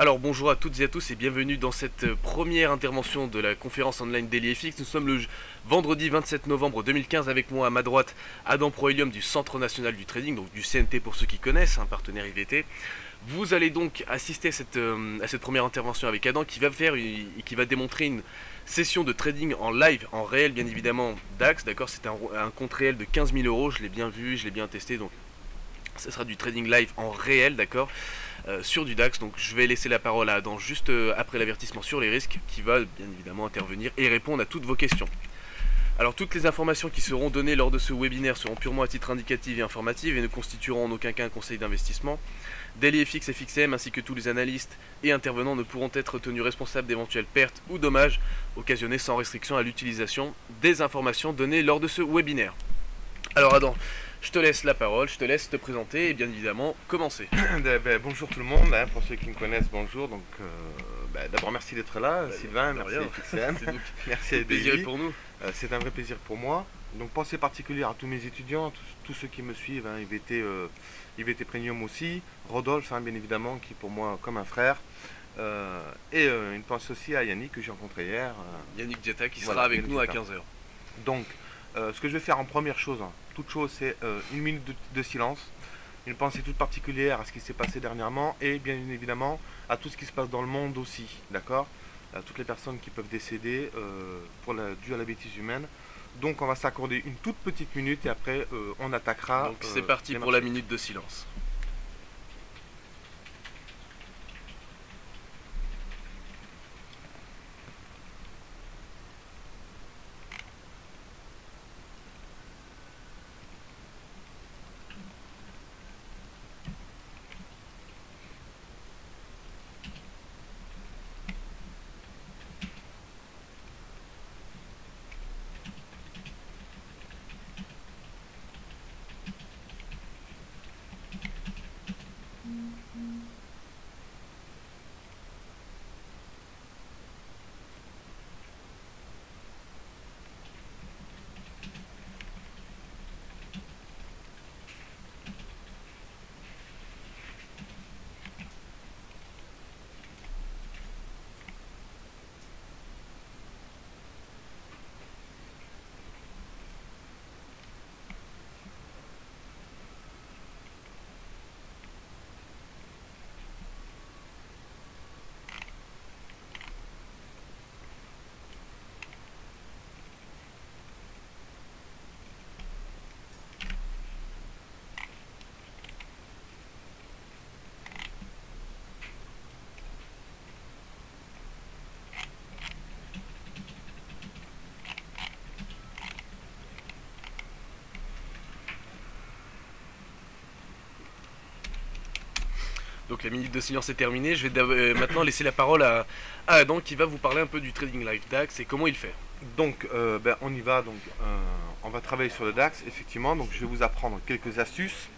Alors bonjour à toutes et à tous et bienvenue dans cette euh, première intervention de la conférence online DailyFX. Nous sommes le vendredi 27 novembre 2015 avec moi à ma droite Adam Prohelium du Centre National du Trading, donc du CNT pour ceux qui connaissent, un partenaire IVT. Vous allez donc assister à cette, euh, à cette première intervention avec Adam qui va faire qui va démontrer une session de trading en live, en réel bien évidemment DAX, d'accord? C'est un, compte réel de 15 000 euros, je l'ai bien vu, je l'ai bien testé, donc ce sera du trading live en réel, d'accord? Sur du DAX. Donc je vais laisser la parole à Adam juste euh, après l'avertissement sur les risques qui va bien évidemment intervenir et répondre à toutes vos questions. Alors toutes les informations qui seront données lors de ce webinaire seront purement à titre indicatif et informatif et ne constitueront en aucun cas un conseil d'investissement. DailyFX et FixM ainsi que tous les analystes et intervenants ne pourront être tenus responsables d'éventuelles pertes ou dommages occasionnés sans restriction à l'utilisation des informations données lors de ce webinaire. Alors Adam, je te laisse la parole, je te laisse te présenter et bien évidemment commencer. Ben, ben, bonjour tout le monde, hein, pour ceux qui me connaissent, bonjour. Donc, euh, ben, d'abord merci d'être là, bah, Sylvain, merci FXM, merci à plaisir pour nous. Euh, c'est un vrai plaisir pour moi. Donc pensée particulière à tous mes étudiants, tous, ceux qui me suivent, hein, IVT, euh, IVT Premium aussi, Rodolphe hein, bien évidemment, qui est pour moi comme un frère. et une pensée aussi à Yannick que j'ai rencontré hier. Yannick Dieta qui sera avec nous à 15h. Donc, ce que je vais faire en première chose, toute chose, c'est euh, une minute de, silence, une pensée toute particulière à ce qui s'est passé dernièrement et bien évidemment à tout ce qui se passe dans le monde aussi, d'accord? À toutes les personnes qui peuvent décéder euh, pour la, dû à la bêtise humaine. Donc on va s'accorder une toute petite minute et après euh, on attaquera. Donc c'est parti pour la minute de silence. Donc la minute de silence est terminée. Je vais euh, maintenant laisser la parole à, Adam qui va vous parler un peu du trading live DAX et comment il fait. Donc euh, ben, on y va. Donc euh, on va travailler sur le DAX effectivement. Donc je vais vous apprendre quelques astuces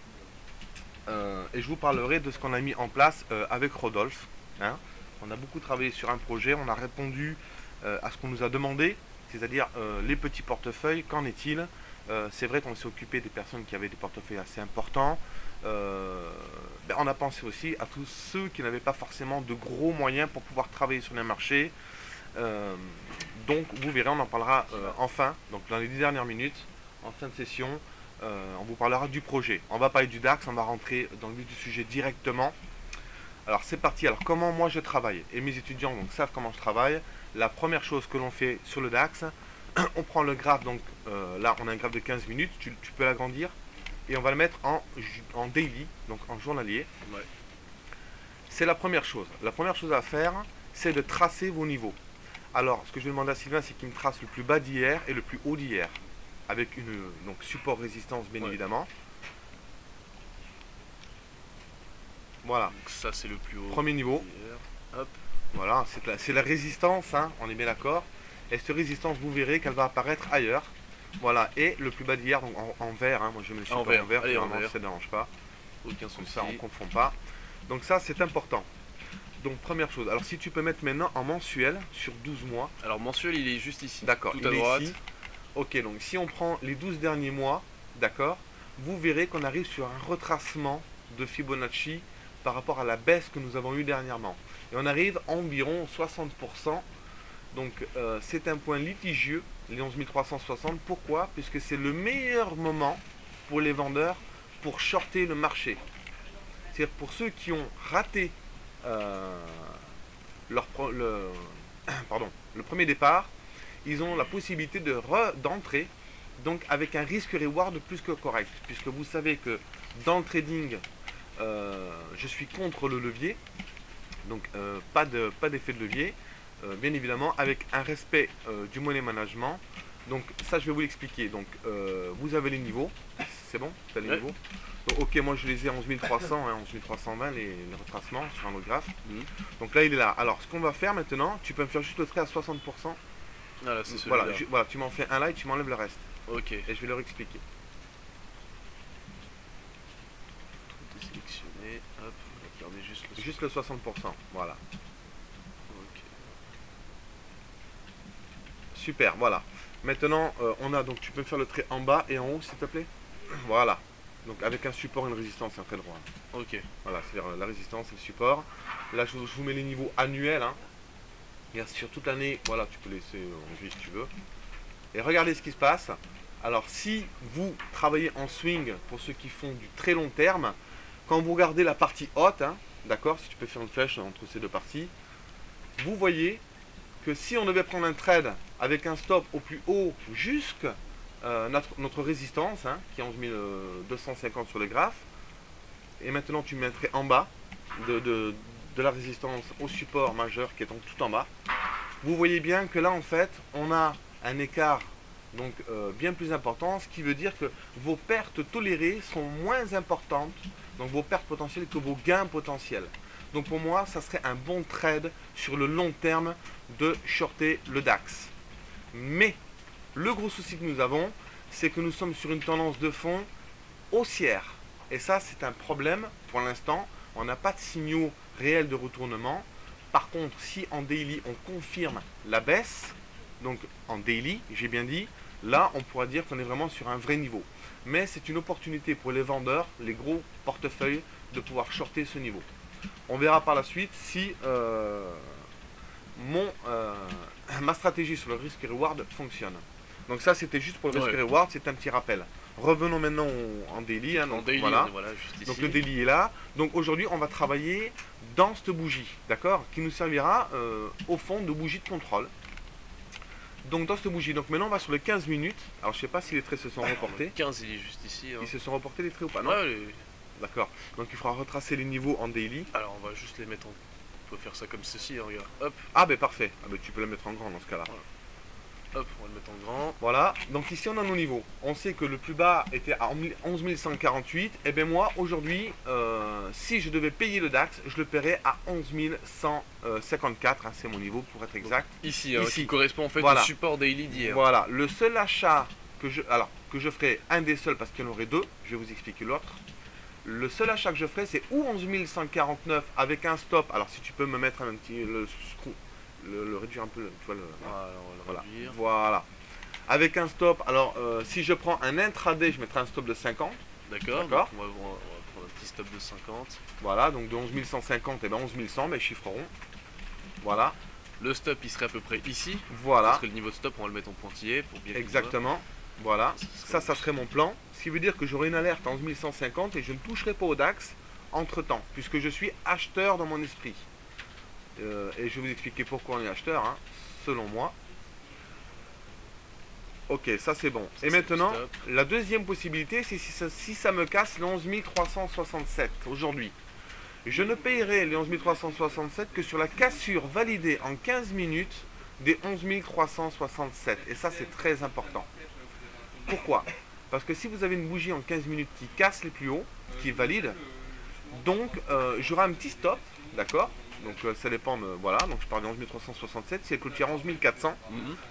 et je vous parlerai de ce qu'on a mis en place avec Rodolphe. Hein. On a beaucoup travaillé sur un projet. On a répondu à ce qu'on nous a demandé, c'est-à-dire les petits portefeuilles. Qu'en est-il? C'est vrai qu'on s'est occupé des personnes qui avaient des portefeuilles assez importants. Euh, ben, on a pensé aussi à tous ceux qui n'avaient pas forcément de gros moyens pour pouvoir travailler sur les marchés. Euh, donc vous verrez, on en parlera euh, enfin, donc dans les dix dernières minutes, en fin de session, on vous parlera du projet. On va parler du DAX, on va rentrer dans le vif du sujet directement. Alors c'est parti, alors comment moi je travaille? Et mes étudiants savent comment je travaille. La première chose que l'on fait sur le DAX, on prend le graphe, donc là on a un graphe de 15 minutes, tu peux l'agrandir? Et on va le mettre en, en daily, donc en journalier. C'est la première chose. La première chose à faire, c'est de tracer vos niveaux. Alors, ce que je vais demander à Sylvain, c'est qu'il me trace le plus bas d'hier et le plus haut d'hier, avec une donc support résistance bien évidemment. Voilà. Donc ça c'est le plus haut. Premier niveau. Hop. Voilà, c'est la, la, résistance, hein, on est bien d'accord. Et cette résistance, vous verrez qu'elle va apparaître ailleurs. Voilà, et le plus bas d'hier, donc en, vert, hein, moi je me suis en vert, en vert, Allez, en vert. ça ne dérange pas. Aucun son ça, on confond pas. Donc ça, c'est important. Donc première chose, alors si tu peux mettre maintenant en mensuel sur 12 mois. Alors mensuel, il est juste ici. D'accord, il est ici. Ok, donc si on prend les 12 derniers mois, d'accord, vous verrez qu'on arrive sur un retracement de Fibonacci par rapport à la baisse que nous avons eue dernièrement. Et on arrive à environ 60%. Donc euh, c'est un point litigieux, les 11 360. Pourquoi? Puisque c'est le meilleur moment pour les vendeurs pour shorter le marché. C'est-à-dire pour ceux qui ont raté euh, leur le, pardon, le premier départ, ils ont la possibilité de d'entrer donc avec un risque reward plus que correct. Puisque vous savez que dans le trading, euh, je suis contre le levier. Donc euh, pas de pas d'effet de levier. Bien évidemment avec un respect du money management. Donc ça je vais vous l'expliquer. Donc vous avez les niveaux. C'est bon? Les niveaux? Ok, moi je les ai à 11 300, hein, 11 320 les, retracements sur un autre graphe. Mhm. Donc là il est là. Alors ce qu'on va faire maintenant, tu peux me faire juste le trait à 60%. Ah, là, voilà, voilà, tu m'en fais un là et tu m'enlèves le reste. Ok. Et je vais leur expliquer. Tout est sélectionné. Hop, on va garder juste le... Juste le 60%, voilà. Ok. Super, voilà. Maintenant, euh, on a donc, tu peux faire le trait en bas et en haut, s'il te plaît Voilà. Donc avec un support et une résistance, c'est un trait droit. Ok. Voilà, c'est-à-dire euh, la résistance et le support. Là, je vous, mets les niveaux annuels. Hein. sur toute l'année, voilà, tu peux laisser en gris si tu veux. Et regardez ce qui se passe. Alors, si vous travaillez en swing, pour ceux qui font du très long terme, quand vous regardez la partie haute, hein, d'accord, si tu peux faire une flèche entre ces deux parties, vous voyez que si on devait prendre un trade avec un stop au plus haut jusque euh, notre, résistance, hein, qui est 11 250 sur le graphe. Et maintenant, tu mettrais en bas de, la résistance au support majeur qui est donc tout en bas. Vous voyez bien que là, en fait, on a un écart donc euh, bien plus important, ce qui veut dire que vos pertes tolérées sont moins importantes, donc vos pertes potentielles que vos gains potentiels. Donc pour moi, ça serait un bon trade sur le long terme de shorter le DAX. Mais le gros souci que nous avons, c'est que nous sommes sur une tendance de fond haussière. Et ça, c'est un problème pour l'instant. On n'a pas de signaux réels de retournement. Par contre, si en daily, on confirme la baisse, donc en daily, j'ai bien dit, là, on pourra dire qu'on est vraiment sur un vrai niveau. Mais c'est une opportunité pour les vendeurs, les gros portefeuilles, de pouvoir shorter ce niveau. On verra par la suite si euh, mon, euh, ma stratégie sur le risque reward fonctionne. Donc ça, c'était juste pour le risque reward, c'est un petit rappel. Revenons maintenant en daily. Hein, donc, voilà. donc le daily est là. Donc aujourd'hui, on va travailler dans cette bougie, d'accord Qui nous servira euh, au fond de bougie de contrôle. Donc dans cette bougie, donc maintenant on va sur les 15 minutes. Alors je sais pas si les traits se sont reportés. 15 il est juste ici. Hein. Ils se sont reportés les traits ou pas Non. D'accord. Donc il faudra retracer les niveaux en daily. Alors on va juste les mettre en. Peut faire ça comme ceci, hein, regarde. Hop. Ah ben parfait. Ah ben tu peux les mettre en grand dans ce cas-là. Hop, on va le mettre en grand. Voilà, donc ici on a nos niveaux. On sait que le plus bas était à 11 148. Et bien moi, aujourd'hui, euh, si je devais payer le DAX, je le paierais à 11 154. Hein, c'est mon niveau pour être exact. ici, hein, qui correspond en fait au support daily d'hier. Voilà, le seul achat que je, alors, que je ferai, un des seuls parce qu'il y en aurait deux, je vais vous expliquer l'autre. Le seul achat que je ferai, c'est ou 11 149 avec un stop. Alors si tu peux me mettre un petit le, le, réduire un peu, tu vois, le, voilà, voilà. Avec un stop, alors euh, si je prends un intraday, je mettrai un stop de 50. D'accord, on, va, prendre un petit stop de 50. Voilà, donc de 11 150 et ben 11 100, ben, chiffreront. Voilà. Le stop, il serait à peu près ici. Voilà. Parce que le niveau de stop, on va le mettre en pointillé pour bien Exactement. Voilà. Ça, ça, serait mon plan. Ce qui veut dire que j'aurai une alerte en 11 150 et je ne toucherai pas au DAX entre temps, puisque je suis acheteur dans mon esprit. Euh, et je vais vous expliquer pourquoi on est acheteur, hein, selon moi. Ok, ça c'est bon. et maintenant, la deuxième possibilité, c'est si ça, me casse les 11 367 aujourd'hui. Je ne payerai les 11 367 que sur la cassure validée en 15 minutes des 11 367. Et ça, c'est très important. Pourquoi? Parce que si vous avez une bougie en 15 minutes qui casse les plus hauts, qui est valide, donc euh, j'aurai un petit stop, d'accord? Donc euh, ça dépend, de, voilà, donc je parle de 11 367, si elle clôture 11 400,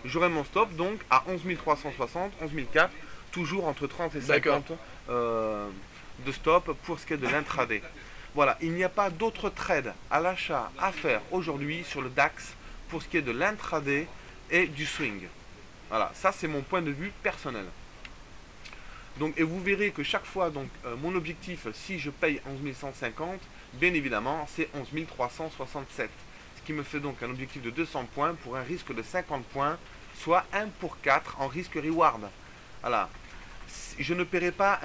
j'aurai mon stop donc à 11 360, 11 400, toujours entre 30 et 50 euh, de stop pour ce qui est de l'intraday. Voilà, il n'y a pas d'autre trade à l'achat à faire aujourd'hui sur le DAX pour ce qui est de l'intraday et du swing. Voilà, ça c'est mon point de vue personnel. Donc, et vous verrez que chaque fois, donc, euh, mon objectif, si je paye 11 150, bien évidemment, c'est 11 367. Ce qui me fait donc un objectif de 200 points pour un risque de 50 points, soit 1 pour 4 en risque reward. Voilà. Je ne paierai pas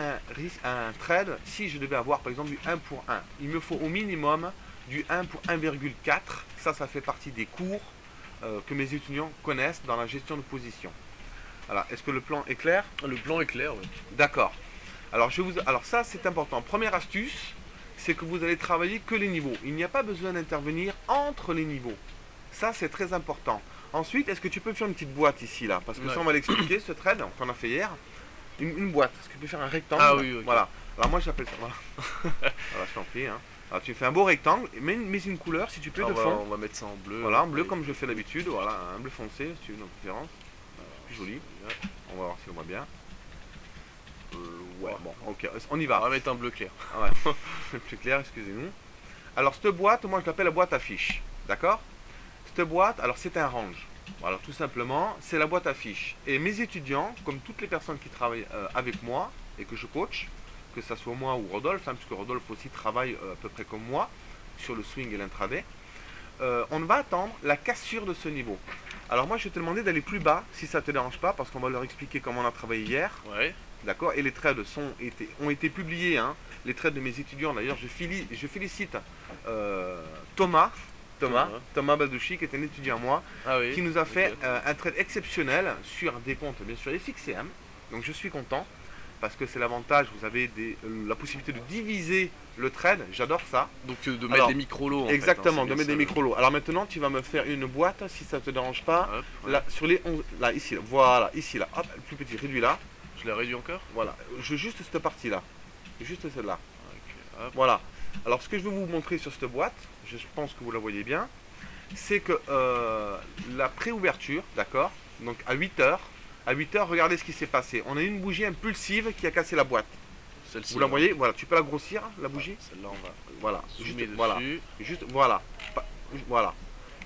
un trade si je devais avoir par exemple du 1 pour 1. Il me faut au minimum du 1 pour 1,4. Ça, ça fait partie des cours euh, que mes étudiants connaissent dans la gestion de position. Voilà. Est-ce que le plan est clair Le plan est clair, ouais. D'accord. Alors, je vous... Alors ça, c'est important. Première astuce, c'est que vous allez travailler que les niveaux. Il n'y a pas besoin d'intervenir entre les niveaux. Ça, c'est très important. Ensuite, est-ce que tu peux faire une petite boîte ici, là? Parce que Ouais. ça, on va l'expliquer, ce trade qu'on a fait hier. Une, une boîte. Est-ce que tu peux faire un rectangle? Ah oui. Voilà. Alors moi, j'appelle ça... Voilà. voilà, je t'en prie. hein. Alors, tu fais un beau rectangle, mais mets une couleur, si tu peux, Ah, de va, fond. on va mettre ça en bleu. Voilà, en bleu Oui. comme je fais d'habitude. Voilà, un bleu foncé, si tu veux, une préférence. Joli. On va voir si on voit bien. Euh, ouais, bon, ok, on y On va. va mettre un bleu clair. Ah ouais, plus clair, excusez-nous. Alors, cette boîte, moi je l'appelle la boîte à fiches. D'accord? Cette boîte, alors c'est un range. Voilà, tout simplement, c'est la boîte à fiches. Et mes étudiants, comme toutes les personnes qui travaillent euh, avec moi et que je coach, que ce soit moi ou Rodolphe, hein, puisque Rodolphe aussi travaille euh, à peu près comme moi sur le swing et l'intraday, on va attendre la cassure de ce niveau. Alors moi je vais te demander d'aller plus bas si ça te dérange pas parce qu'on va leur expliquer comment on a travaillé hier. Ouais. D'accord? Et les trades sont, été, ont été publiés. hein. Les trades de mes étudiants, d'ailleurs, je, félicite euh, Thomas, Thomas, Thomas. Thomas Badouchi, qui est un étudiant à moi, Ah oui. qui nous a fait euh, un trade exceptionnel sur des comptes, bien sûr, FXCM. Donc je suis content, parce que c'est l'avantage, vous avez des- la possibilité de diviser le trade, j'adore ça. Donc euh, de mettre Alors, des micro-lots. fait, Exactement, hein, de mettre des micro-lots. Alors maintenant, tu vas me faire une boîte, si ça te dérange pas. Hop, ouais. Là, sur les 11, là, ici, là. voilà, ici, là, hop, le plus petit, réduit là. Je l'ai réduit encore? Voilà, je veux juste cette partie-là. Juste celle-là. Voilà. Alors ce que je vais vous montrer sur cette boîte, je pense que vous la voyez bien, c'est que euh, la préouverture, d'accord? Donc à 8h, à 8h, regardez ce qui s'est passé. On a une bougie impulsive qui a cassé la boîte. Vous la voyez Voilà, tu peux la grossir, la bougie Celle-là, on va Voilà. Juste, dessus. voilà. Juste, voilà. Voilà.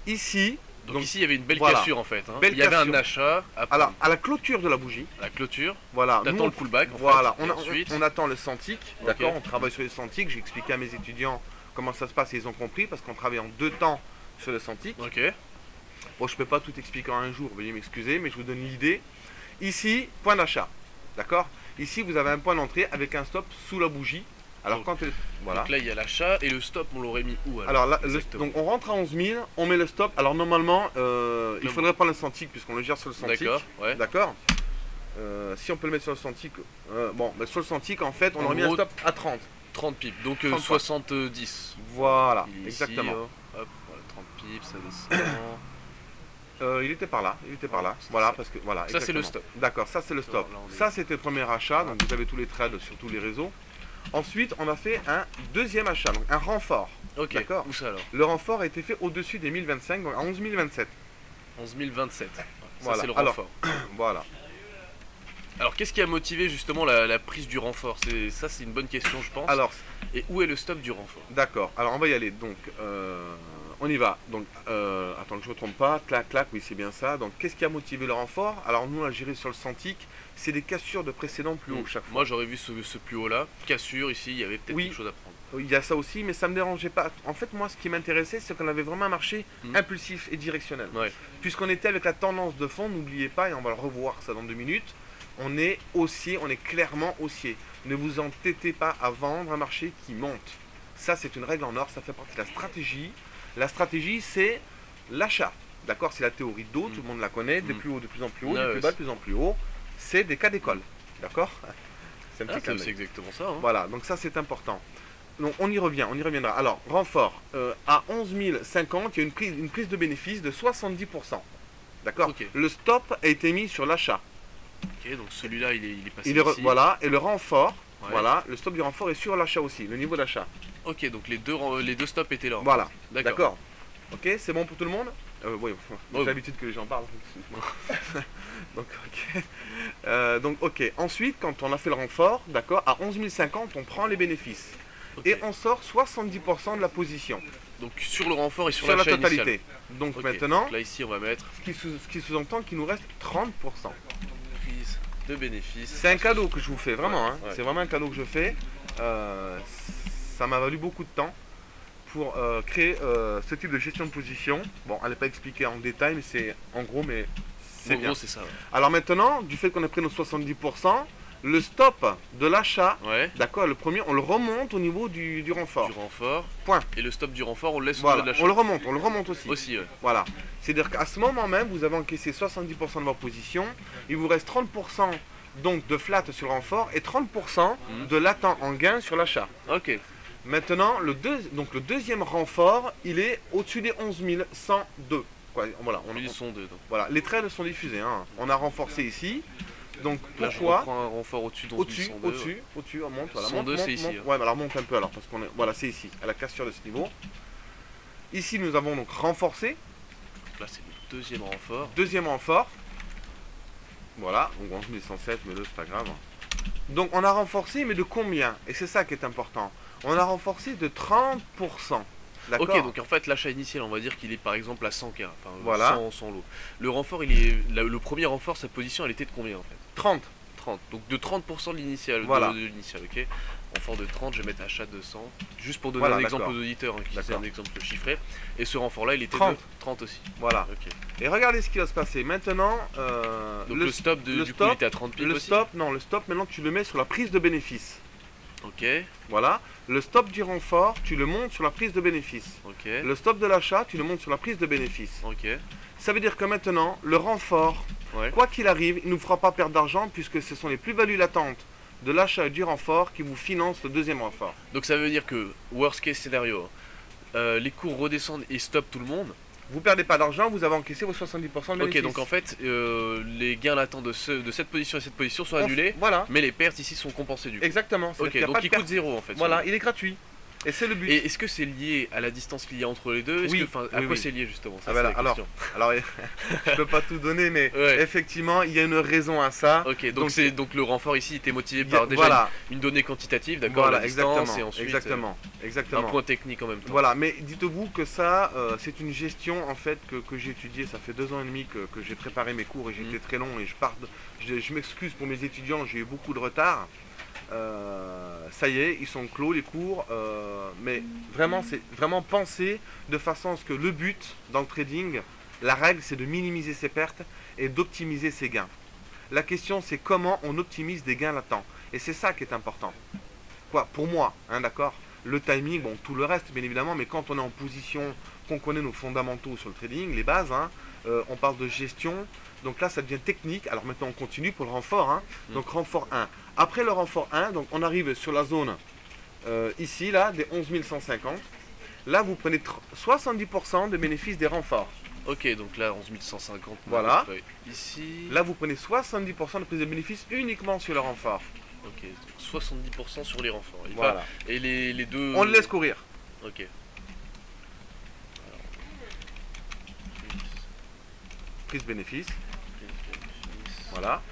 Ici, Donc, Donc, ici, il y avait une belle voilà. cassure en fait. hein. Belle il y avait cassure. un achat. Après, alors, à la clôture de la bougie, la clôture. voilà. T'attends nous, le pullback. en Voilà, fait, on, on attend le centik, d'accord. On travaille sur les centiques, j'ai expliqué à mes étudiants comment ça se passe et ils ont compris parce qu'on travaille en deux temps sur le centik. Ok. Bon, je peux pas tout expliquer en un jour, veuillez m'excuser, mais je vous donne l'idée. Ici, point d'achat, d'accord? Ici, vous avez un point d'entrée avec un stop sous la bougie. Alors, Donc- quand elle- Voilà. Donc là, il y a l'achat et le stop, on l'aurait mis où alors Alors là, le- donc on rentre à 11 000, on met le stop. Alors normalement, euh, il faudrait prendre le centik puisqu'on le gère sur le centik. D'accord. Ouais. D'accord? Euh, Si on peut le mettre sur le centik, euh, bon, bah, sur le centik, en fait, on En aurait mis un stop à 30. 30 pips. Donc euh, 30 70. Voilà, ici, exactement. Hop, voilà, 30 pips, ça descend. Euh, il était par là, il était par là. Voilà, parce que voilà. Ça, c'est le stop. D'accord, ça c'est le stop. Ça c'était le premier achat, donc vous avez tous les trades sur tous les réseaux. Ensuite, on a fait un deuxième achat, donc un renfort. Ok. D'accord. Où ça alors Le renfort a été fait au-dessus des 1025, donc à 11 027. 11 027. Ouais, Ça, Voilà. c'est le Alors- renfort. Voilà. Alors, qu'est-ce qui a motivé justement la, la prise du renfort? C'est Ça, c'est une bonne question, je pense. Alors, Et où est le stop du renfort? d'accord. Alors, on va y aller. Donc, euh, on y va. Donc, euh, attends que je ne me trompe pas. Clac, clac, oui, c'est bien ça. Donc, qu'est-ce qui a motivé le renfort? Alors, nous, on a géré sur le Centik. C'est des cassures de précédents plus haut Mm. chaque fois. Moi, j'aurais vu ce, ce plus haut là. Cassure ici, il y avait peut-être Oui. quelque chose à prendre. Il y a ça aussi, mais ça me dérangeait pas. En fait, moi, ce qui m'intéressait, c'est qu'on avait vraiment un marché Mm. impulsif et directionnel. Ouais. Puisqu'on était avec la tendance de fond, n'oubliez pas, et on va le revoir ça dans deux minutes, on est haussier, on est clairement haussier. Ne vous entêtez pas à vendre un marché qui monte. Ça, c'est une règle en or, ça fait partie de la stratégie. La stratégie, c'est l'achat. D'accord C'est la théorie d'eau, Mm. tout le monde la connaît, de Mm. plus haut, de plus en plus haut, Ouais, de plus bas, de plus en plus haut. C'est des cas d'école. D'accord? C'est un Ah, exactement ça. hein. Voilà, donc ça c'est important. Donc on y revient, on y reviendra. Alors, renfort, euh, à 11 050, il y a une prise, une prise de bénéfice de 70%. D'accord? Le stop a été mis sur l'achat. Ok, donc celui-là, il est, il est passé Il est re- ici. Voilà, et le renfort, Ouais. voilà, le stop du renfort est sur l'achat aussi, le niveau d'achat. Ok, donc les deux, les deux stops étaient là. Voilà, d'accord. Ok, c'est bon pour tout le monde? Euh, Oui, j'ai l'habitude que les gens parlent. donc, ok. Euh, donc, ok. Ensuite, quand on a fait le renfort, d'accord, à 11 050, on prend les bénéfices. Et on sort 70% de la position. Donc sur le renfort et sur, sur la totalité. Donc maintenant, donc là ici, on va mettre ce qui sous- ce qui sous-entend qu'il nous reste 30%. prise de bénéfices. C'est un cadeau que je vous fais, vraiment. Ouais, hein. ouais. C'est vraiment un cadeau que je fais. Euh, ça m'a valu beaucoup de temps pour euh, créer euh, ce type de gestion de position. Bon, elle n'est pas expliquée en détail, mais c'est en gros, mais c'est En bien. gros, c'est ça. Alors maintenant, du fait qu'on ait pris nos 70%, le stop de l'achat, Ouais. d'accord, le premier, on le remonte au niveau du, du renfort. Du renfort. Point. Et le stop du renfort, on le laisse au niveau de on le l'achat. remonte, on le remonte aussi. Aussi, ouais. Voilà. C'est-à-dire qu'à ce moment même, vous avez encaissé 70% de votre position, il vous reste 30% donc de flat sur le renfort et 30% Mhm. de latent en gain sur l'achat. Ok. Maintenant, le, deux- donc le deuxième renfort, il est au-dessus des 11 102. Quoi, voilà, on, sont deux. Donc. voilà, les traits sont diffusés. hein. On a renforcé ici. Donc Là, pourquoi reprends un renfort au-dessus de Au-dessus, 11 102, ouais. au-dessus, au-dessus, on monte. Voilà, 102, monte, c'est ici, monte. hein. Ouais, mais alors monte un peu alors, parce qu'on est. Voilà, c'est ici, à la cassure de ce niveau. Ici, nous avons donc renforcé. Là, c'est le deuxième renfort. Deuxième renfort. Voilà, donc 11 107, mais là, c'est pas grave. Donc on a renforcé, mais de combien? Et c'est ça qui est important. On a renforcé de 30%. D'accord Ok, donc en fait, l'achat initial, on va dire qu'il est par exemple à 100K. Enfin, Voilà. 100, 100 lots. Le renfort, il est. la- le premier renfort, sa position, elle était de combien en fait? 30. 30. Donc de 30% de l'initial. de- Voilà. De, l'initial, ok? Renfort de 30, je vais mettre achat de 100. Juste pour donner Voilà, un exemple aux auditeurs, hein, qui c'est un exemple chiffré. Et ce renfort-là, il était 30. de 30 aussi. Voilà. Ok. Et regardez ce qui va se passer. Maintenant, euh, Donc le, stop, de, le du stop- coup, il était à 30 pips le aussi. stop, non, le stop, maintenant tu le mets sur la prise de bénéfice. Ok, Voilà. Le stop du renfort, tu le montes sur la prise de bénéfice. ok, Le stop de l'achat, tu le montes sur la prise de bénéfice. ok. Ça veut dire que maintenant, le renfort, Ouais. quoi qu'il arrive, il ne nous fera pas perdre d'argent puisque ce sont les plus-values latentes de l'achat et du renfort qui vous financent le deuxième renfort. Donc ça veut dire que, worst case scénario, euh, les cours redescendent et stoppent tout le monde. Vous perdez pas d'argent, vous avez encaissé vos 70% de Ok, donc en fait, euh, les gains latents de, ce, de cette position et cette position sont annulés, Voilà, mais les pertes ici sont compensées du coup. exactement. Ok, donc il coûte zéro en fait. Voilà, il est gratuit. Et c'est le but. Et est-ce que c'est lié à la distance qu'il y a entre les deux? Oui, que- À oui, quoi oui. c'est lié justement? Ça, Ah, la alors. Alors, je peux pas tout donner, mais Ouais. effectivement, il y a une raison à ça. Ok, donc, c'est donc le renfort ici était motivé a- par déjà voilà, une, une donnée quantitative, d'accord, voilà, la distance exactement, et ensuite exactement, euh, un exactement. point technique en même temps. Voilà, mais dites-vous que ça, euh, c'est une gestion en fait que, que j'ai étudiée. Ça fait deux ans et demi que, que j'ai préparé mes cours et j'ai Mhm. été très long et je pars. de- je je m'excuse pour mes étudiants, j'ai eu beaucoup de retard. Euh, ça y est, ils sont clos les cours, euh, mais vraiment, c'est vraiment penser de façon à ce que le but dans le trading, la règle, c'est de minimiser ses pertes et d'optimiser ses gains. La question, c'est comment on optimise des gains latents. Et c'est ça qui est important. Quoi, pour moi, hein, d'accord? Le timing, bon, tout le reste, bien évidemment, mais quand on est en position, qu'on connaît nos fondamentaux sur le trading, les bases, hein, euh, on parle de gestion. Donc là, ça devient technique. Alors maintenant, on continue pour le renfort. hein. Mm. Donc renfort 1. Après le renfort 1, donc on arrive sur la zone euh, ici, là, des 11 150. Là, vous prenez tr- 70% de bénéfices des renforts. Ok, donc là 11 150. Voilà. Ici. Là, vous prenez 70% de prise de bénéfices uniquement sur le renfort. Ok, donc 70% sur les renforts. Il Voilà. Et les, les deux. On le laisse courir. Ok. Prise bénéfice. Voilà.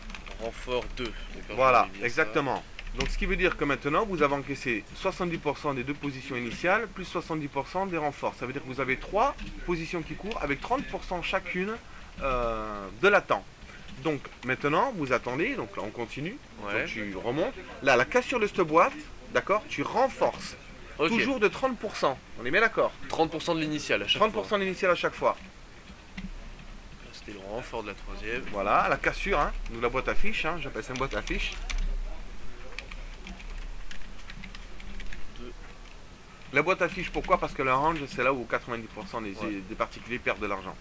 Renfort 2. d'accord, Voilà, ça. exactement. Donc ce qui veut dire que maintenant, vous avez encaissé 70% des deux positions initiales, plus 70% des renforts. Ça veut dire que vous avez trois positions qui courent avec 30% chacune euh, de latent. Donc maintenant, vous attendez, donc là on continue, Ouais. donc tu remontes. Là, la cassure de cette boîte, d'accord, tu renforces. Toujours de 30%. On est bien d'accord 30% de l'initial à chaque 30% fois. de l'initiale à chaque fois. C'était le renfort de la troisième. Voilà, la cassure, hein, nous la boîte à fiches, hein, j'appelle ça une boîte à fiches. Deux. La boîte à fiches, pourquoi? Parce que le range, c'est là où 90% des, Ouais. des particuliers perdent de l'argent.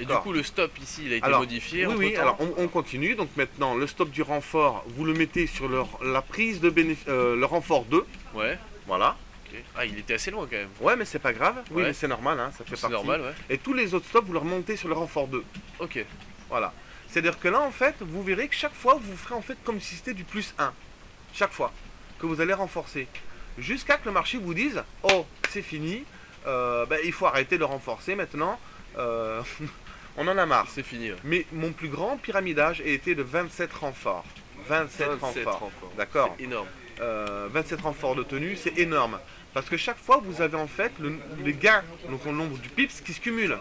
Et du coup, le stop ici, il a été Alors, modifié. Oui, oui, alors on, on continue. Donc maintenant, le stop du renfort, vous le mettez sur la prise de bénéfice, le renfort 2. Ouais. Voilà. Ok. Ah, il était assez loin quand même. Ouais, mais c'est pas grave. Oui, Ouais. mais c'est normal, hein, ça fait C'est partie. normal, ouais. Et tous les autres stops, vous le remontez sur le renfort 2. Ok. Voilà. C'est-à-dire que là, en fait, vous verrez que chaque fois, vous ferez en fait comme si c'était du plus 1. Chaque fois que vous allez renforcer. Jusqu'à que le marché vous dise Oh, c'est fini, euh, ben, il faut arrêter de renforcer maintenant. euh, on en a marre. C'est fini. ouais. Mais mon plus grand pyramidage a été de 27 renforts. 27, 27 renforts. renforts. D'accord C'est énorme. Euh, 27 renforts de tenue, c'est énorme. Parce que chaque fois, vous avez en fait le, les gains, donc le nombre du pips qui se cumulent.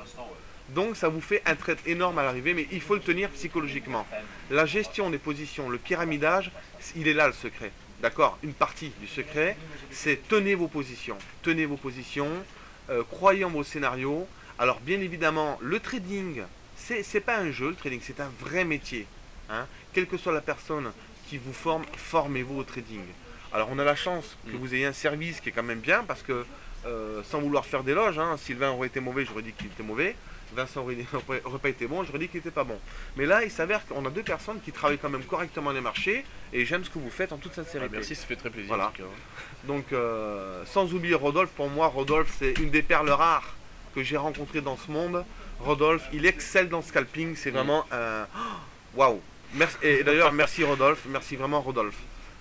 Donc ça vous fait un trade énorme à l'arrivée, mais il faut le tenir psychologiquement. La gestion des positions, le pyramidage, il est là le secret. D'accord? Une partie du secret, c'est tenez vos positions. Tenez vos positions, euh, croyez en vos scénarios. Alors bien évidemment, le trading, c'est n'est pas un jeu, le trading, c'est un vrai métier. Hein. Quelle que soit la personne qui vous forme, formez-vous au trading. Alors on a la chance que mm. vous ayez un service qui est quand même bien, parce que euh, sans vouloir faire d'éloge, hein, Sylvain aurait été mauvais, j'aurais dit qu'il était mauvais. Vincent n'aurait pas été bon, j'aurais dit qu'il n'était pas bon. Mais là, il s'avère qu'on a deux personnes qui travaillent quand même correctement les marchés et j'aime ce que vous faites en toute sincérité. Ah, merci, ça fait très plaisir. Voilà. Donc, euh, sans oublier Rodolphe, pour moi, Rodolphe, c'est une des perles rares que j'ai rencontrées dans ce monde. Rodolphe, il excelle dans le scalping, c'est vraiment un. Waouh! Et d'ailleurs, merci Rodolphe, merci vraiment Rodolphe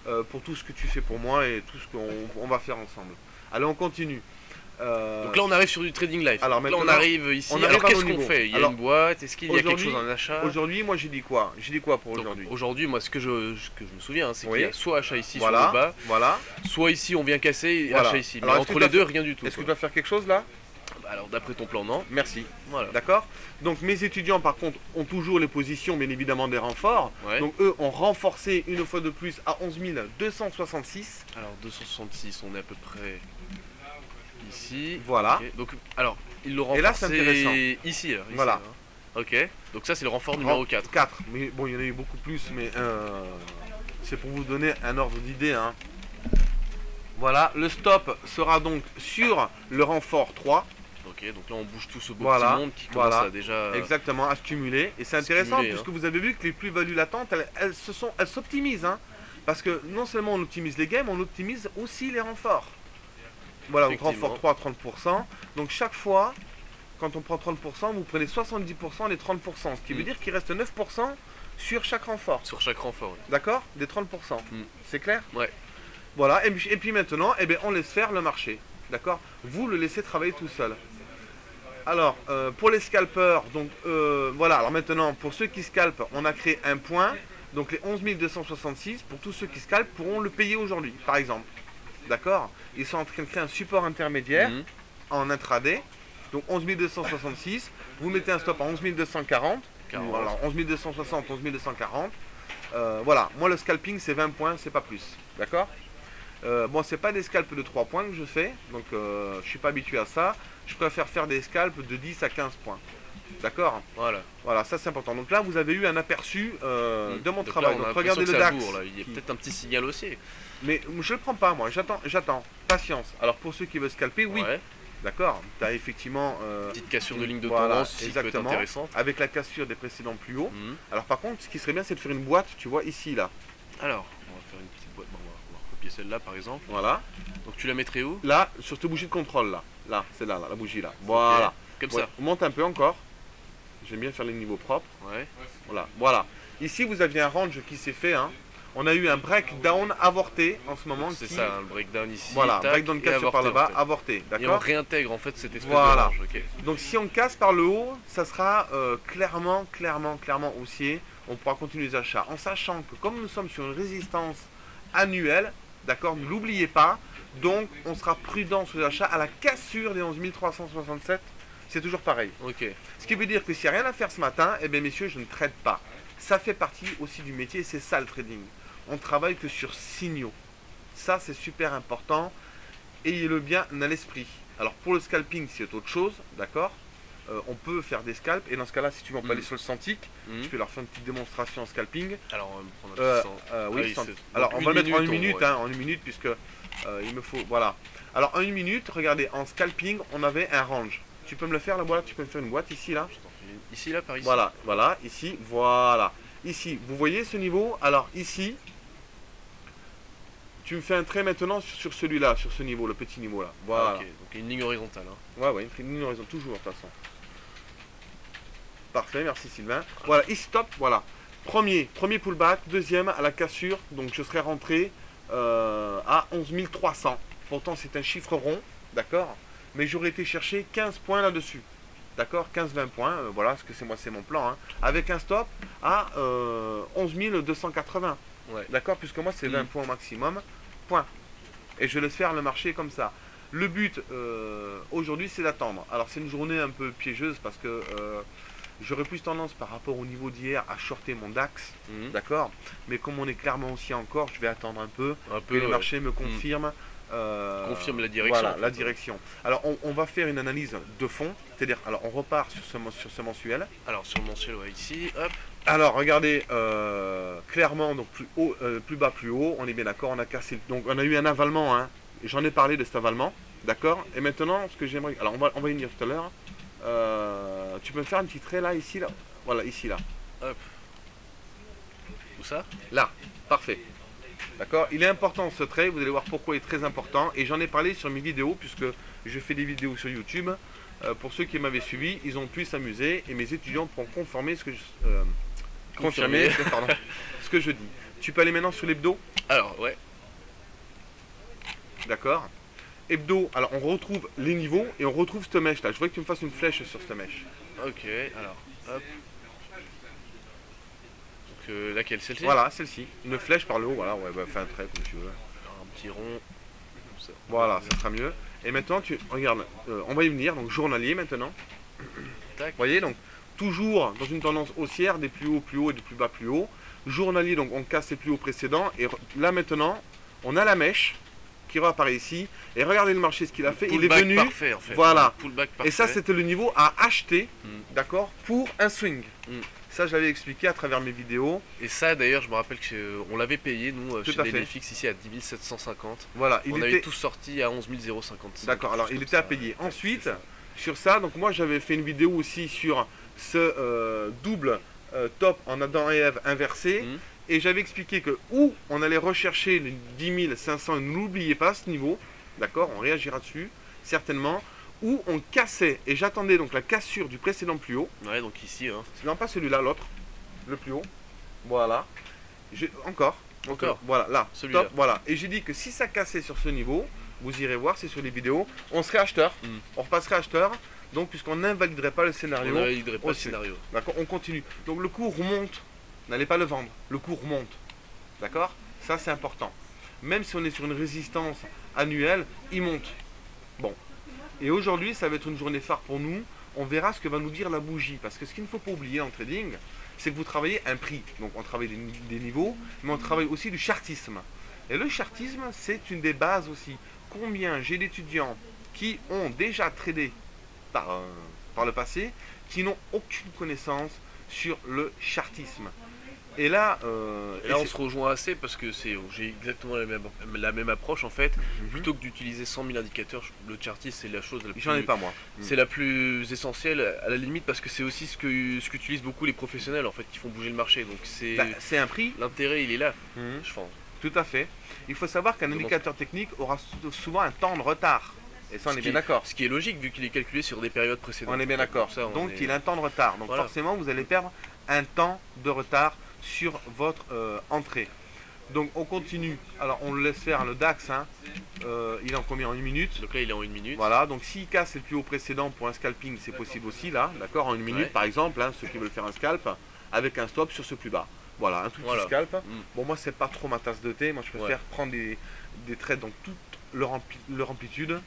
euh, pour tout ce que tu fais pour moi et tout ce qu'on va faire ensemble. Allez, on continue. Euh, Donc là, on arrive sur du trading live. Alors là, on arrive ici. alors, qu'est-ce qu'on fait? Il y a une boîte. Est-ce qu'il y a quelque chose en achat? Aujourd'hui, moi, j'ai dit quoi? J'ai dit quoi pour aujourd'hui? Aujourd'hui, moi, ce que je, que je me souviens, hein, c'est qu'il y a soit achat ici, soit le bas. Voilà. Soit ici, on vient casser et achat ici. Mais entre les deux, rien du tout. Est-ce que tu vas faire quelque chose là? Alors d'après ton plan, non. Merci. Voilà. D'accord Donc mes étudiants par contre ont toujours les positions bien évidemment des renforts. Donc eux ont renforcé une fois de plus à 11 266. Alors 266, on est à peu près ici. Voilà. Donc, alors, il le renforcé Et là, c'est intéressant. Ici, voilà. Ok. Donc ça, c'est le renfort numéro 4. 4. Mais bon, il y en a eu beaucoup plus, mais euh, c'est pour vous donner un ordre d'idée. Hein. Voilà, le stop sera donc sur le renfort 3. Ok, donc là on bouge tout ce beau petit monde qui commence à déjà... Exactement, à stimuler. Et c'est intéressant puisque hein. vous avez vu que les plus-values latentes, elles, se sont, elles s'optimisent. Hein. parce que non seulement on optimise les games, on optimise aussi les renforts. Voilà, donc renfort 3 à 30%. Donc chaque fois, quand on prend 30%, vous prenez 70% des 30%. Ce qui veut mm. dire qu'il reste 9% sur chaque renfort. Sur chaque renfort, D'accord? Des 30%. Mm. C'est clair? Ouais. Voilà, et puis, maintenant, eh bien, on laisse faire le marché. D'accord? Vous le laissez travailler tout seul. Alors, euh, pour les scalpers, donc euh, voilà, alors maintenant, pour ceux qui scalpent, on a créé un point. Donc les 11 266, pour tous ceux qui scalpent, pourront le payer aujourd'hui, par exemple. D'accord? Ils sont en train de créer un support intermédiaire mhm. en intraday. Donc 11 266. Vous mettez un stop à 11 240. Voilà, 11 260, 11 240. voilà, moi le scalping c'est 20 points, c'est pas plus. D'accord? Euh, Bon, c'est pas des scalps de 3 points que je fais, donc euh, je suis pas habitué à ça. Je préfère faire des scalps de 10 à 15 points. D'accord? Voilà. Voilà, ça c'est important. Donc là, vous avez eu un aperçu euh, mm. de mon travail. donc regardez le DAX. Il y a peut-être un petit signal aussi. Mais je le prends pas, moi. J'attends, j'attends. Patience. Alors pour ceux qui veulent scalper, oui. D'accord? Tu as effectivement. Euh, Petite cassure de ligne de tendance, exactement, Avec la cassure des précédents plus hauts. Mm. Alors par contre, ce qui serait bien, c'est de faire une boîte, tu vois, ici, là. Alors, on va faire une petite boîte. on, celle-là, par exemple. Voilà. Donc tu la mettrais où? Là, sur cette bougie de contrôle, là. Là, c'est là, la bougie, là. Voilà. Comme ça. On monte un peu encore. J'aime bien faire les niveaux propres. Ouais. Voilà. Voilà. Ici, vous aviez un range qui s'est fait. Hein. On a eu un breakdown avorté en ce moment. C'est ça, un breakdown ici. Voilà, breakdown cassé par le bas, avorté. Et on réintègre en fait cette espèce de range. Donc si on casse par le haut, ça sera euh, clairement, clairement, clairement haussier. On pourra continuer les achats. En sachant que comme nous sommes sur une résistance annuelle, d'accord, ne l'oubliez pas. Donc on sera prudent sur les achats à la cassure des 11 367 c'est toujours pareil. Ok. Ce qui veut dire que s'il n'y a rien à faire ce matin, eh bien messieurs, je ne trade pas. Ça fait partie aussi du métier, c'est ça le trading. On travaille que sur signaux. Ça, c'est super important. Ayez-le bien à l'esprit. Alors pour le scalping, c'est autre chose, d'accord? Euh, on peut faire des scalps et dans ce cas-là si tu veux on peut mm. aller sur le Santic mm. je vais leur faire une petite démonstration en scalping alors on va euh, euh, oui, ah alors on va le mettre en une minute hein, en une minute puisque il me faut voilà alors en une minute regardez en scalping on avait un range tu peux me le faire la boîte? Tu peux me faire une boîte ici là? Ici là par ici. Voilà, voilà, ici, voilà. Ici, vous voyez ce niveau? Alors ici, tu me fais un trait maintenant sur, celui-là, sur ce niveau, le petit niveau là. Voilà. donc une ligne horizontale. Hein. Ouais, ouais, une ligne horizontale, toujours de toute façon. Parfait, merci Sylvain. Voilà, ici stop, voilà. Premier, premier pullback, deuxième à la cassure, donc je serai rentré euh, à 11 300. Pourtant c'est un chiffre rond, d'accord? Mais j'aurais été chercher 15 points là-dessus. D'accord? 15-20 points, euh, voilà, ce que c'est moi, c'est mon plan. Hein. avec un stop à 11 euh, 280. D'accord? Puisque moi, c'est 20 mm. points au maximum. Point. Et je laisse faire le marché comme ça. Le but euh, aujourd'hui, c'est d'attendre. Alors, c'est une journée un peu piégeuse parce que euh, j'aurais plus tendance par rapport au niveau d'hier à shorter mon DAX, Mhm. d'accord? Mais comme on est clairement aussi encore, je vais attendre un peu Un que peu les ouais. Marchés me confirment. euh, Confirme la direction, Voilà, la direction. Alors, on, on va faire une analyse de fond, c'est-à-dire, alors, on repart sur ce, men- sur ce mensuel. Alors sur le mensuel, ouais, ici, hop. Alors, regardez, euh, clairement, donc plus haut, euh, plus bas, plus haut, on est bien d'accord, on a cassé. Donc, on a eu un avalement, hein. J'en ai parlé de cet avalement, d'accord? Et maintenant, ce que j'aimerais. Alors, on va, on va y venir tout à l'heure. Euh, tu peux me faire un petit trait là, ici, là? Voilà, ici, là. Où ça? Là, parfait. D'accord? Il est important ce trait, vous allez voir pourquoi il est très important. Et j'en ai parlé sur mes vidéos, puisque je fais des vidéos sur YouTube. Euh, pour ceux qui m'avaient suivi, ils ont pu s'amuser et mes étudiants pourront confirmer ce que je, euh, confirmer, Confirmer. pardon, ce que je dis. Tu peux aller maintenant sur l'hebdo, Alors, ouais. d'accord Hebdo, alors on retrouve les niveaux et on retrouve cette mèche là. Je voudrais que tu me fasses une flèche sur cette mèche. Ok, alors, hop. Donc euh, laquelle Celle-ci? Voilà, celle-ci. Une flèche par le haut, voilà, ouais, bah, fais un trait comme tu veux. Un petit rond. Comme ça. Voilà, ça sera mieux. Et maintenant, tu regarde, euh, on va y venir, donc journalier maintenant. Tac. Vous voyez, donc toujours dans une tendance haussière, des plus hauts plus hauts et des plus bas plus hauts. Journalier, donc on casse les plus hauts précédents. Et là maintenant, on a la mèche qui réapparaît ici. Et regardez le marché, ce qu'il a fait. Il est venu. parfait en fait. Voilà. Et ça, c'était le niveau à acheter, Mm. d'accord, pour un swing. Mm. Ça, je l'avais expliqué à travers mes vidéos. Et ça d'ailleurs, je me rappelle qu'on l'avait payé nous euh, Tout chez. DLFX ici à 10 750. Voilà, il On avait était. tous sorti à 11 055. D'accord, alors il était à payer. Ensuite, sur ça, donc moi j'avais fait une vidéo aussi sur ce euh, double euh, top en Adam et Ève inversé. Mhm. Et j'avais expliqué que où on allait rechercher les 10 500, et n'oubliez pas ce niveau, d'accord, on réagira dessus, certainement, où on cassait, et j'attendais donc la cassure du précédent plus haut, Ouais, donc ici, hein. non pas celui-là, l'autre, le plus haut, voilà, encore, Encore. voilà, là, top, voilà, et j'ai dit que si ça cassait sur ce niveau, vous irez voir, c'est sur les vidéos, on serait acheteur, Mhm. on repasserait acheteur, donc puisqu'on n'invaliderait pas le On scénario, n'invaliderait pas le scénario. D'accord, on continue. Donc le cours remonte, n'allez pas le vendre, le cours remonte. D'accord? Ça c'est important. Même si on est sur une résistance annuelle, il monte. Bon. Et aujourd'hui, ça va être une journée phare pour nous. On verra ce que va nous dire la bougie. Parce que ce qu'il ne faut pas oublier en trading, c'est que vous travaillez un prix. Donc on travaille des niveaux, mais on travaille aussi du chartisme. Et le chartisme, c'est une des bases aussi. Combien j'ai d'étudiants qui ont déjà tradé par, euh, par le passé, qui n'ont aucune connaissance sur le chartisme. Et là, euh, Et et là, on se rejoint assez parce que c'est, j'ai exactement la même, la même approche en fait. Mhm. Plutôt que d'utiliser 100 000 indicateurs, le chartiste c'est la chose la plus, j'en ai pas moi. c'est la plus essentielle à la limite parce que c'est aussi ce que ce qu'utilisent beaucoup les professionnels en fait qui font bouger le marché. Donc c'est Bah, c'est un prix. l'intérêt il est là. Mhm. Je pense. Tout à fait. Il faut savoir qu'un indicateur technique aura sou- souvent un temps de retard. Et ça, on Ce est bien d'accord. Ce qui est logique vu qu'il est calculé sur des périodes précédentes. On est bien d'accord. Donc est- il a un temps de retard. Donc Voilà. forcément, vous allez perdre un temps de retard sur votre euh, entrée. Donc on continue. Alors on le laisse faire le DAX. hein. Euh, il est en combien? En une minute Donc là il est en une minute. Voilà, donc s'il casse le plus haut précédent pour un scalping, c'est possible aussi là, d'accord, en une minute Ouais. par exemple, hein, ceux qui veulent faire un scalp, avec un stop sur ce plus bas. Voilà, un tout petit Voilà. scalp. Mm. Bon, moi, c'est pas trop ma tasse de thé, moi je préfère prendre des, des trades dans toute leur, ampli- leur amplitude.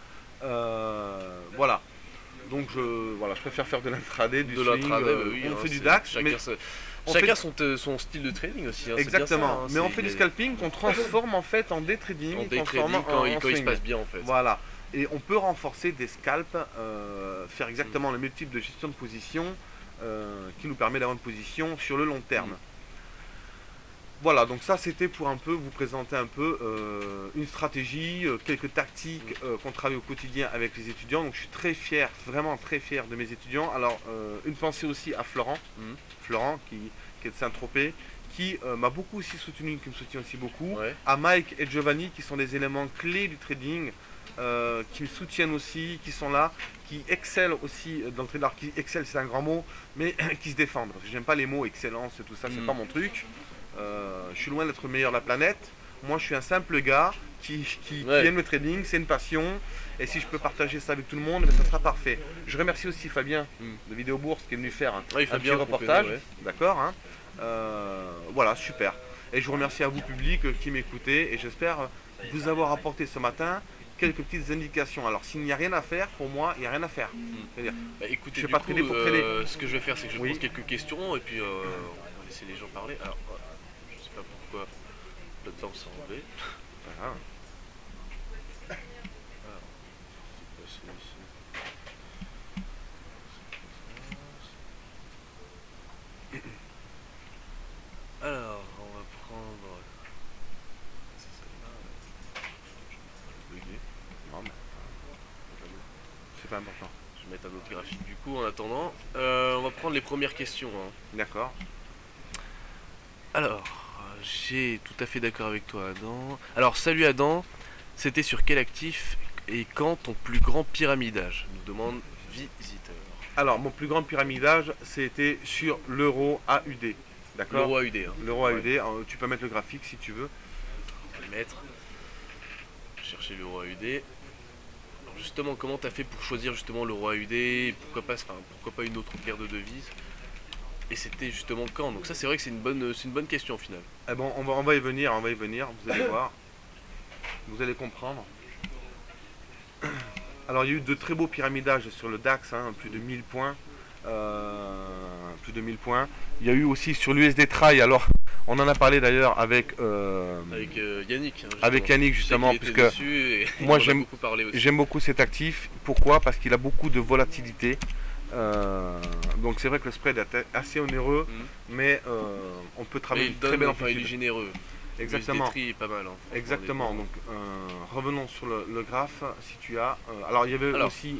Euh, voilà. Donc je, voilà, je préfère faire de l'intraday, du de swing, l'intraday, euh, bah oui, on hein, fait du DAX, mais chacun fait- son, te- son style de trading aussi. hein, ça, exactement. hein, mais on fait du scalping qu'on transforme en fait en day trading, En day trading quand, en il, quand il se passe bien en fait. Voilà. Et on peut renforcer des scalps, euh, faire exactement Mm. le même type de gestion de position euh, qui nous permet d'avoir une position sur le long terme. Voilà, donc ça c'était pour un peu vous présenter un peu euh, une stratégie, euh, quelques tactiques Mm. euh, qu'on travaille au quotidien avec les étudiants. Donc je suis très fier, vraiment très fier de mes étudiants. Alors une pensée aussi à Florent, Mm. Florent qui, qui est de Saint-Tropez, qui m'a beaucoup aussi soutenu, qui me soutient aussi beaucoup Ouais. à Mike et Giovanni qui sont des éléments clés du trading, qui me soutiennent aussi, qui sont là, qui excellent aussi dans le trading. Alors, qui excellent, c'est un grand mot, mais qui se défendent. J'aime pas les mots excellence et tout ça, c'est Mm. pas mon truc. Euh, je suis loin d'être le meilleur de la planète. Moi, je suis un simple gars qui, qui, qui Ouais. aime le trading, c'est une passion. Et si je peux partager ça avec tout le monde, ben, ça sera parfait. Je remercie aussi Fabien Mm. de Vidéo Bourse qui est venu faire un, petit reportage. ouais. D'accord hein. Euh, Voilà, super. Et je vous remercie à vous, public, qui m'écoutez. Et j'espère vous avoir apporté ce matin quelques petites indications. Alors s'il n'y a rien à faire, pour moi, il n'y a rien à faire. C'est-à-dire, Bah, écoutez, Je vais pas coup, traîner pour euh, ce que je vais faire, c'est que je Oui. pose quelques questions et puis euh, on va laisser les gens parler. Alors, euh, je sais pas pourquoi s'est voilà. Alors, on va prendre. C'est pas important. Je vais mettre un autre graphique du coup en attendant. Euh, on va prendre les premières questions. hein. D'accord. Alors, j'ai tout à fait d'accord avec toi, Adam. Alors, salut Adam, c'était sur quel actif et quand ton plus grand pyramidage nous demande visiteur. Alors, mon plus grand pyramidage, c'était sur l'euro AUD. D'accord L'euro AUD, hein. L'euro Ouais. AUD, euh, tu peux mettre le graphique si tu veux. On va le mettre. Chercher l'euro AUD. Alors justement, comment t'as fait pour choisir justement l'euro AUD Pourquoi pas, enfin, pourquoi pas une autre paire de devises? Et c'était justement quand? Donc ça, c'est vrai que c'est une bonne, c'est une bonne question au final. Eh bon, on va, on va y venir, on va y venir, vous allez voir. Vous allez comprendre. Alors, il y a eu de très beaux pyramidages sur le DAX, hein, plus de 1000 points. euh, plus de 1000 points. Il y a eu aussi sur l'USD Try, alors on en a parlé d'ailleurs avec, euh, Avec euh, Yannick. hein, avec justement. Yannick Je sais justement, puisque moi, beaucoup. J'aime beaucoup cet actif. Pourquoi? Parce qu'il a beaucoup de volatilité. Euh, donc c'est vrai que le spread est assez onéreux, Mhm. mais euh, on peut Mais travailler il très belle enfin, il est généreux. Exactement. Le est pas mal. hein, Exactement. Donc euh, revenons sur le, le graphe. Si tu as. alors il y avait Alors. aussi.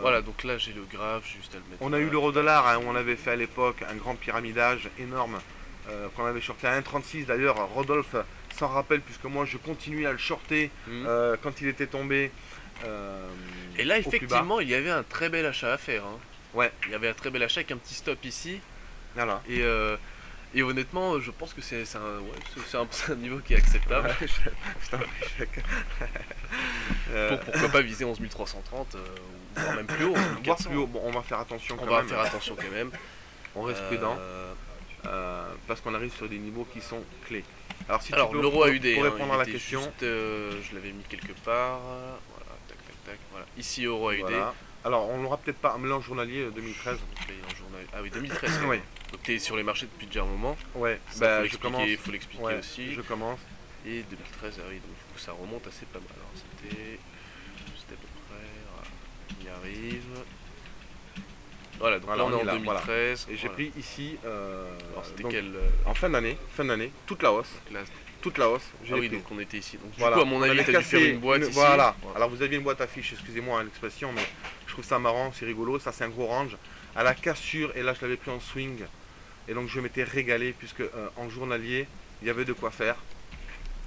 Voilà, donc là j'ai le graphe, juste à le mettre. On a là. eu l'euro dollar hein, où on avait fait à l'époque un grand pyramidage énorme qu'on avait shorté à 1,36. D'ailleurs, Rodolphe s'en rappelle puisque moi je continuais à le shorter euh, quand il était tombé. Euh, Et là, effectivement, il y avait un très bel achat à faire. hein. Ouais. Il y avait un très bel achat avec un petit stop ici. Voilà. Et, euh, et honnêtement, je pense que c'est un, ouais, niveau qui est acceptable. Ouais, je- je t'en prie, chacun. Euh, Pour pourquoi pas viser 11 330, euh, ou voire même plus haut. 11 voir 400. plus haut. Bon, on va faire attention On quand va même. faire attention quand même. On reste prudent parce qu'on arrive sur des niveaux qui sont clés. Alors, si alors, tu peux, l'euro pour, pour hein, répondre à la question. juste, je l'avais mis quelque part. Tac. Voilà. Ici, euro AUD. Voilà. Alors, on l'aura peut-être pas, là en journalier euh, 2013. Donc là, il y a un journal- Ah oui, 2013. quand Oui. même. Donc tu es sur les marchés depuis déjà un moment. Ouais, Ça, bah, faut je l'expliquer, faut l'expliquer Ouais, aussi. je commence. Et 2013, ah oui, donc du coup, ça remonte assez pas mal. Alors c'était. C'était à peu près. On y arrive. Voilà, donc là on, on est en là, 2013. Et j'ai pris ici. euh, Alors c'était donc, quel euh, En fin d'année, fin d'année, toute la hausse, toute la hausse. Ah oui, pris. donc on était ici. Donc Voilà. du coup, à mon On avis, t'as dû faire une boîte une- ici. Voilà. Voilà. Alors vous aviez une boîte à fiches, excusez-moi hein, l'expression, mais je trouve ça marrant, c'est rigolo. Ça c'est un gros range. À la cassure, et là je l'avais pris en swing. Et donc je m'étais régalé puisque euh, en journalier, il y avait de quoi faire.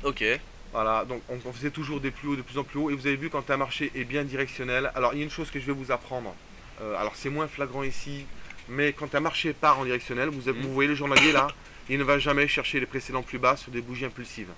Ok. Voilà, donc on, on faisait toujours des plus hauts, de plus en plus haut. Et vous avez vu quand un marché est bien directionnel. Alors il y a une chose que je vais vous apprendre. Euh, alors c'est moins flagrant ici, mais quand un marché part en directionnel, vous, Mhm. vous voyez le journalier là, il ne va jamais chercher les précédents plus bas sur des bougies impulsives.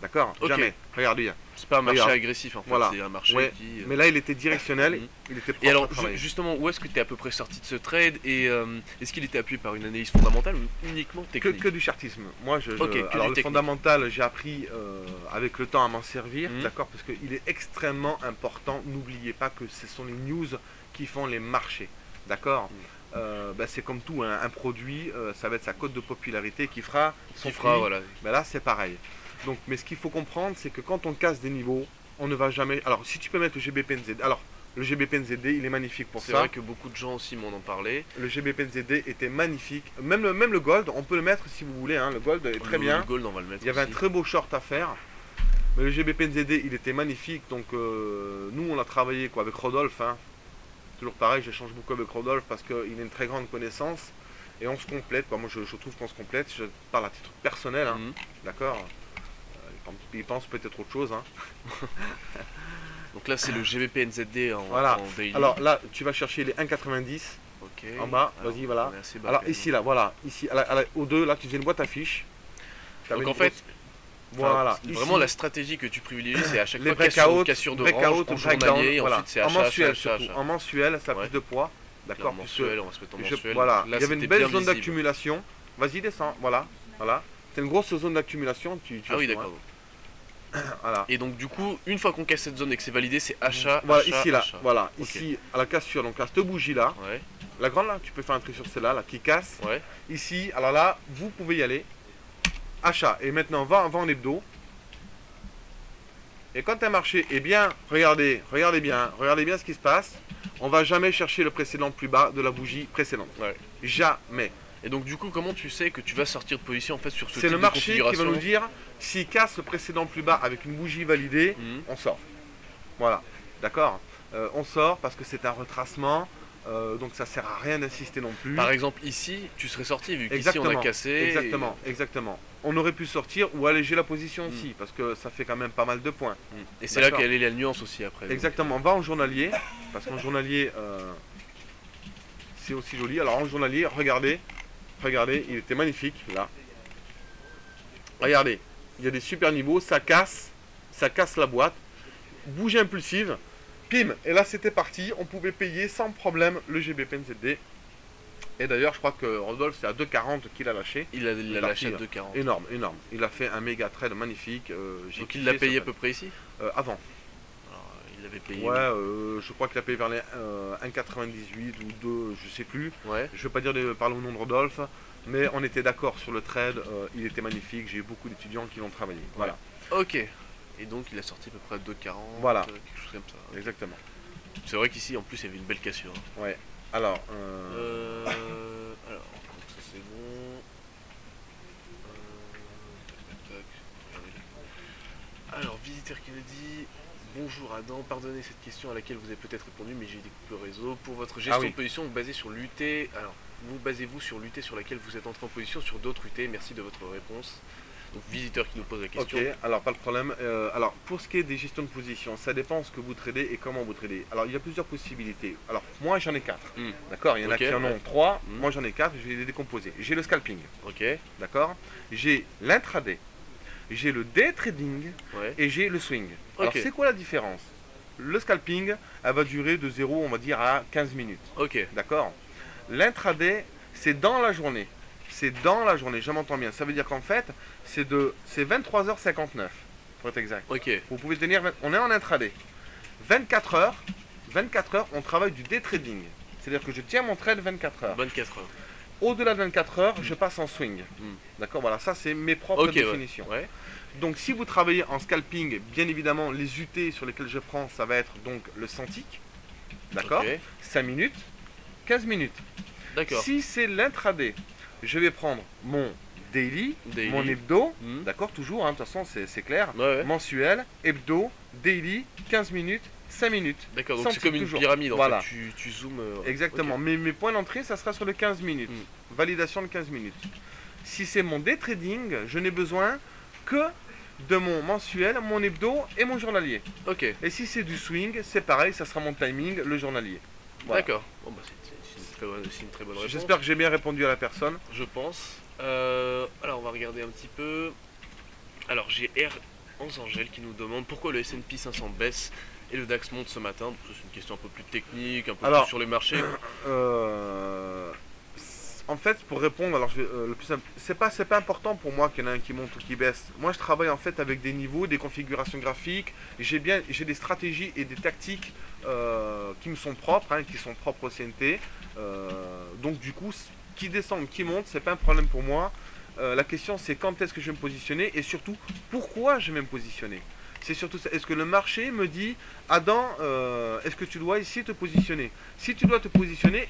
D'accord. Jamais. Regarde, lui. C'est pas un marché Regarde. agressif en fait, Voilà. c'est un marché Ouais. qui. euh, Mais là, il était directionnel, Mhm. il était propre Et alors, ju- justement, où est-ce que tu es à peu près sorti de ce trade et euh, est-ce qu'il était appuyé par une analyse fondamentale ou uniquement que, technique que du chartisme. Moi, je, je- Ok, que du alors le technique. fondamental, j'ai appris euh, avec le temps à m'en servir, Mhm. d'accord, parce qu'il est extrêmement important. N'oubliez pas que ce sont les news qui font les marchés, d'accord. Mhm. Euh, bah, c'est comme tout, hein, un produit, euh, ça va être sa cote de popularité qui fera son Qui fera, prix. voilà. Ben là, c'est pareil. Donc, mais ce qu'il faut comprendre, c'est que quand on casse des niveaux, on ne va jamais. Alors, si tu peux mettre le GBPNZD, alors le GBPNZD, il est magnifique pour C'est ça. vrai que beaucoup de gens aussi m'en ont parlé. Le GBPNZD était magnifique. Même le, même le gold, on peut le mettre si vous voulez. hein, Le gold est très Le- bien. Le gold, on va le mettre Il y avait un très beau short à faire. Mais le GBPNZD, il était magnifique. Donc, euh, nous, on a travaillé quoi, avec Rodolphe. hein. Toujours pareil, j'échange beaucoup avec Rodolphe parce qu'il a une très grande connaissance. Et on se complète. quoi. Moi, je, je trouve qu'on se complète. Je parle à titre personnel. hein, Mhm. D'accord Euh, il pense- peut-être autre chose. hein. Donc là, c'est le GBP NZD en, Voilà. en daily. Alors là, tu vas chercher les 1,90. Ok. en bas, vas-y, voilà. bas Alors ici, là, voilà. Ici, à la- à la- au 2, là, tu faisais une boîte à fiches. Donc en fait, voilà. Enfin, Vraiment, Ici, la stratégie que tu privilégies, c'est à chaque les fois cassure, cassure de range, en journalier, voilà. ensuite c'est en mensuel surtout. En mensuel, ça a Ouais. plus de poids. D'accord mensuel, on va se mettre en mensuel. Voilà, là, il y avait une belle zone d'accumulation. Vas-y, descends. Voilà, voilà. C'est une grosse zone d'accumulation. Tu, tu Ah oui, d'accord. voilà. Et donc du coup, une fois qu'on casse cette zone et que c'est validé, c'est achat, Voilà, achat, ici là, achat. voilà, ici à la cassure, donc à cette bougie là, Ouais, la grande là, tu peux faire un truc sur celle-là, là, qui casse. ouais. Ici, alors là, vous pouvez y aller. Achat. Et maintenant, va, va en hebdo. Et quand un marché est bien, regardez, regardez bien, regardez bien ce qui se passe. On va jamais chercher le précédent plus bas de la bougie précédente. Ouais. Jamais. Et donc du coup, comment tu sais que tu vas sortir de position en fait sur ce C'est type le de marché qui va nous dire s'il casse le précédent plus bas avec une bougie validée, Mhm. on sort. Voilà. D'accord? Euh, On sort parce que c'est un retracement. Euh, donc ça sert à rien d'insister non plus. Par exemple, ici, tu serais sorti vu qu'ici on a Exactement, cassé. Exactement, exactement. On aurait pu sortir ou alléger la position Mm. aussi, parce que ça fait quand même pas mal de points. Et, Mhm. Et c'est là qu'elle est la nuance aussi après. donc. Exactement, va en journalier, parce qu'en journalier, euh, c'est aussi joli. Alors en journalier, regardez, regardez, il était magnifique, là. Regardez, il y a des super niveaux, ça casse, ça casse la boîte. Bouge impulsive, pim, et là c'était parti, on pouvait payer sans problème le GBP NZD. Et d'ailleurs, je crois que Rodolphe, c'est à 2,40 qu'il a lâché. Il a, il a parti, lâché à là. 2,40. Énorme, énorme. Il a fait un méga trade magnifique. euh, Donc il l'a payé à peu près ici? Euh, avant. Alors, Il avait payé. Ouais, euh, je crois qu'il a payé vers les euh, 1,98 ou 2, je sais plus. Ouais. Je veux pas dire de parler au nom de Rodolphe, mais on était d'accord sur le trade. il était magnifique. J'ai eu beaucoup d'étudiants qui l'ont travaillé. Voilà, Ok. Et donc il a sorti à peu près à 2,40. Voilà. euh, Quelque chose comme ça. exactement. C'est vrai qu'ici en plus il y avait une belle cassure. hein. Alors, euh, Euh, alors, donc ça c'est bon. Euh. Alors, visiteur qui nous dit Bonjour Adam, pardonnez cette question à laquelle vous avez peut-être répondu, mais j'ai découpé le réseau. Pour votre gestion Ah oui. de position, vous basez sur l'UT. Alors, vous basez-vous sur l'UT sur laquelle vous êtes entré en position sur d'autres UT Merci de votre réponse. Visiteur qui nous pose la ok. question. Alors, pas de problème. Euh, alors, pour ce qui est des gestions de position, ça dépend ce que vous tradez et comment vous tradez. Alors, il y a plusieurs possibilités. Alors, moi, j'en ai quatre. Hmm. D'accord Il y en Ok, a qui en ouais. ont trois. Hmm. Moi, j'en ai quatre. Je vais les décomposer. J'ai le scalping. Ok, D'accord J'ai l'intraday, j'ai le day trading ouais. et j'ai le swing. Alors Ok. c'est quoi la différence? Le scalping, elle va durer de 0, on va dire, à 15 minutes. Ok, D'accord? L'intraday, c'est dans la journée. C'est dans la journée, je m'entends bien. Ça veut dire qu'en fait, c'est de c'est 23h59, pour être exact. ok, Vous pouvez tenir, on est en intraday. 24 heures, 24 heures, on travaille du day trading. C'est-à-dire que je tiens mon trade 24 heures. bonne 4 heures. Au-delà de 24 heures, je passe en swing. Mm. D'accord Voilà, ça c'est mes propres définitions. Ouais, Donc si vous travaillez en scalping, bien évidemment, les UT sur lesquels je prends, ça va être donc le centik. D'accord ok, 5 minutes, 15 minutes. d'accord. Si c'est l'intraday, je vais prendre mon daily, Daily. mon hebdo, Hmm. d'accord, toujours, hein, de toute façon c'est clair, Ouais, ouais. mensuel, hebdo, daily, 15 minutes, 5 minutes. D'accord, donc c'est comme une toujours. pyramide en Voilà. fait. Tu, tu zoomes. euh, Exactement. Mais mes points d'entrée, ça sera sur le 15 minutes. Mm. Validation de 15 minutes. Si c'est mon day trading, je n'ai besoin que de mon mensuel, mon hebdo et mon journalier. Ok, Et si c'est du swing, c'est pareil, ça sera mon timing, le journalier. Voilà. d'accord. Bon, bah, très bonne- c'est une très bonne réponse. J'espère que j'ai bien répondu à la personne. Je pense. Euh, alors, on va regarder un petit peu. Alors, j'ai R. Angel qui nous demande pourquoi le S&P 500 baisse et le DAX monte ce matin. C'est une question un peu plus technique, un peu Alors- plus sur les marchés. Euh, en fait, pour répondre, alors je vais, euh, le plus simple, c'est pas important pour moi qu'il y en a un qui monte ou qui baisse. Moi, je travaille en fait avec des niveaux, des configurations graphiques. J'ai bien, j'ai des stratégies et des tactiques euh, qui me sont propres, hein, qui sont propres au CNT. Euh, donc du coup, qui descend, qui monte, c'est pas un problème pour moi. Euh, la question, c'est quand est-ce que je vais me positionner et surtout pourquoi je vais me positionner? C'est surtout ça. Est-ce que le marché me dit, Adam, euh, est-ce que tu dois ici te positionner? Si tu dois te positionner,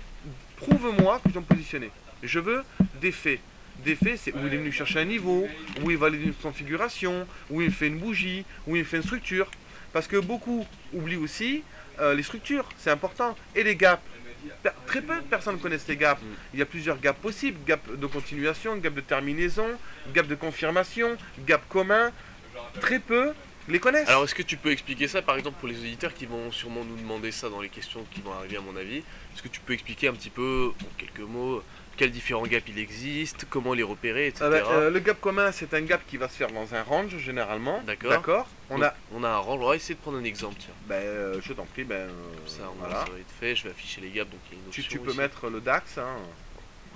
prouve-moi que je dois me positionner. Je veux des faits. Des faits, c'est où il est venu chercher un niveau, où il valide une configuration, où il fait une bougie, où il fait une structure. Parce que beaucoup oublient aussi les structures, c'est important. Et les gaps. Très peu de personnes connaissent les gaps. Il y a plusieurs gaps possibles. Gap de continuation, gap de terminaison, gap de confirmation, gap commun. Très peu les connaissent. Alors, est-ce que tu peux expliquer ça, par exemple, pour les auditeurs qui vont sûrement nous demander ça dans les questions qui vont arriver, à mon avis? Est-ce que tu peux expliquer un petit peu, en quelques mots, quels différents gaps il existe, comment les repérer, etc. Ah bah, euh, le gap commun, c'est un gap qui va se faire dans un range généralement. D'accord. D'accord. On Donc, a. on a un range. On va essayer de prendre un exemple, tiens. Ben, euh, je t'en prie, ben. euh, Comme ça, on voilà. ça va être fait. Je vais afficher les gaps, donc il y a une Tu, option tu peux ici. mettre le DAX, hein.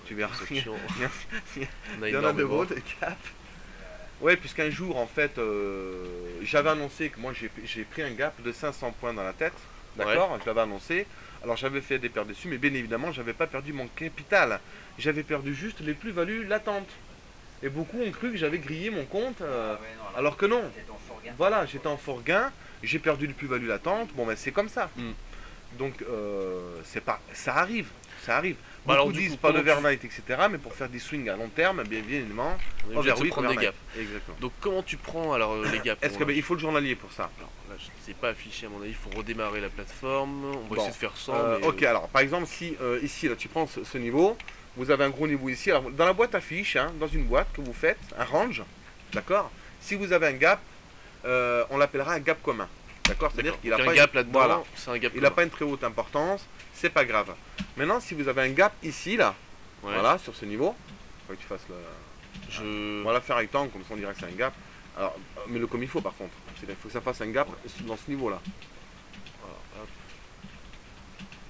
Tu verras. Il y en a de des gaps. Ouais, puisqu'un jour, en fait, euh, j'avais annoncé que moi, j'ai j'ai pris un gap de 500 points dans la tête. D'accord Je l'avais annoncé. Alors, j'avais fait des pertes dessus, mais bien évidemment, j'avais pas perdu mon capital. J'avais perdu juste les plus-values latentes. Et beaucoup ont cru que j'avais grillé mon compte, euh, Ah ouais, non, alors que non. t'étais en fort gain. Voilà, j'étais en fort gain, j'ai perdu les plus-values latentes. Bon, ben, c'est comme ça. Mm. Donc, euh, c'est pas, ça arrive. Ça arrive. Bah, Beaucoup alors, disent coup, pas tu- d'overnight, etc. Mais pour faire des swings à long terme, bien évidemment, On est overweight, prendre des gaps. Exactement. Donc comment tu prends alors euh, les gaps Est-ce là, ben, il faut le journalier pour ça? Alors, là, je ne sais pas affiché à mon avis, il faut redémarrer la plateforme. On va Bon. essayer de faire ça. Euh, mais, ok, alors par exemple, si euh, ici, là, tu prends ce, ce niveau, vous avez un gros niveau ici. Alors, dans la boîte à fiches, hein, dans une boîte que vous faites, un range, d'accord? Si vous avez un gap, euh, on l'appellera un gap commun. D'accord? C'est-à-dire qu'il n'a un pas, gap une- là-dedans, voilà, c'est un gap. il pas une très haute importance, c'est pas grave. Maintenant, si vous avez un gap ici, là, Ouais. voilà, sur ce niveau, faut que tu fasses le. Je... Voilà, faire rectangle, comme ça on dirait que c'est un gap. Alors, mais le comme il faut par contre. Qu'il faut que ça fasse un gap dans ce niveau-là.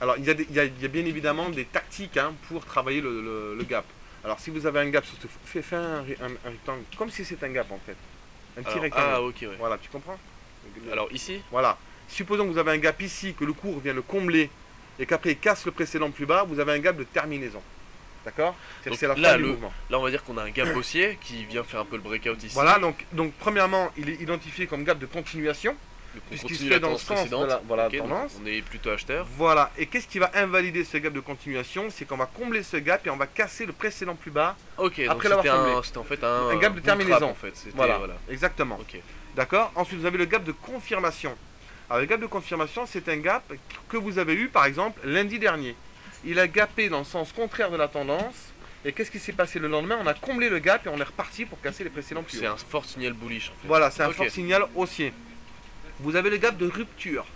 Alors, il y, a des- il y a, il y a bien évidemment des tactiques hein, pour travailler le, le- le gap. Alors, si vous avez un gap, sur ce- fais, fais un, un- un rectangle, comme si c'était un gap en fait. Un petit Alors, rectangle. ah ok ouais. Voilà, tu comprends? Alors ici? Voilà. Supposons que vous avez un gap ici, que le cours vient le combler, et qu'après il casse le précédent plus bas, vous avez un gap de terminaison. D'accord? C'est la là, fin du le- mouvement. Là on va dire qu'on a un gap haussier qui vient faire un peu le breakout ici. Voilà, donc, donc premièrement, il est identifié comme gap de continuation. Puisqu'il se fait dans le sens de la- voilà, tendance. on est plutôt acheteur. Voilà. Et qu'est-ce qui va invalider ce gap de continuation? C'est qu'on va combler ce gap et on va casser le précédent plus bas. Ok, donc Après l'avoir c'était en fait un, Un gap de terminaison. trap, en fait. Voilà. voilà. Exactement. Ok. D'accord? Ensuite, vous avez le gap de confirmation. Alors, le gap de confirmation, c'est un gap que vous avez eu, par exemple, lundi dernier. Il a gapé dans le sens contraire de la tendance. Et qu'est-ce qui s'est passé le lendemain? On a comblé le gap et on est reparti pour casser les précédents plus C'est un fort signal bullish en fait. Voilà, c'est un fort signal haussier. Vous avez le gap de rupture.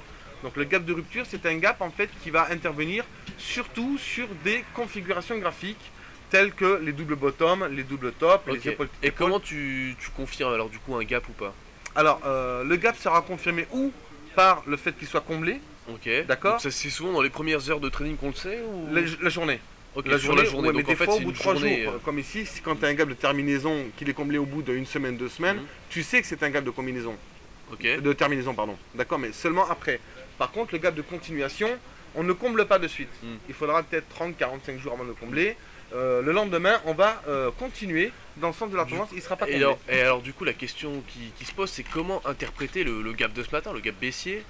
Donc le gap de rupture, c'est un gap en fait qui va intervenir surtout sur des configurations graphiques telles que les doubles bottom, les doubles top, les épaules. Et comment tu, tu confirmes alors du coup un gap ou pas? Alors euh, le gap sera confirmé ou par le fait qu'il soit comblé Ok. D'accord. C'est souvent dans les premières heures de trading qu'on le sait ou... la, la journée. La journée. ouais, mais Donc en des fait fois au bout de trois journée. jours, euh, comme ici, si- quand tu as un gap de terminaison qu'il est comblé au bout d'une semaine, deux semaines, Mhm. tu sais que c'est un gap de combinaison. Ok. De terminaison, pardon. D'accord, mais seulement après. Par contre, le gap de continuation, on ne comble pas de suite. Mm. Il faudra peut-être 30-45 jours avant de le combler. Euh, le lendemain, on va euh, continuer dans le sens de la tendance, il ne sera pas Et comblé. alors, et alors, du coup la question qui, qui se pose c'est comment interpréter le, le gap de ce matin, le gap baissier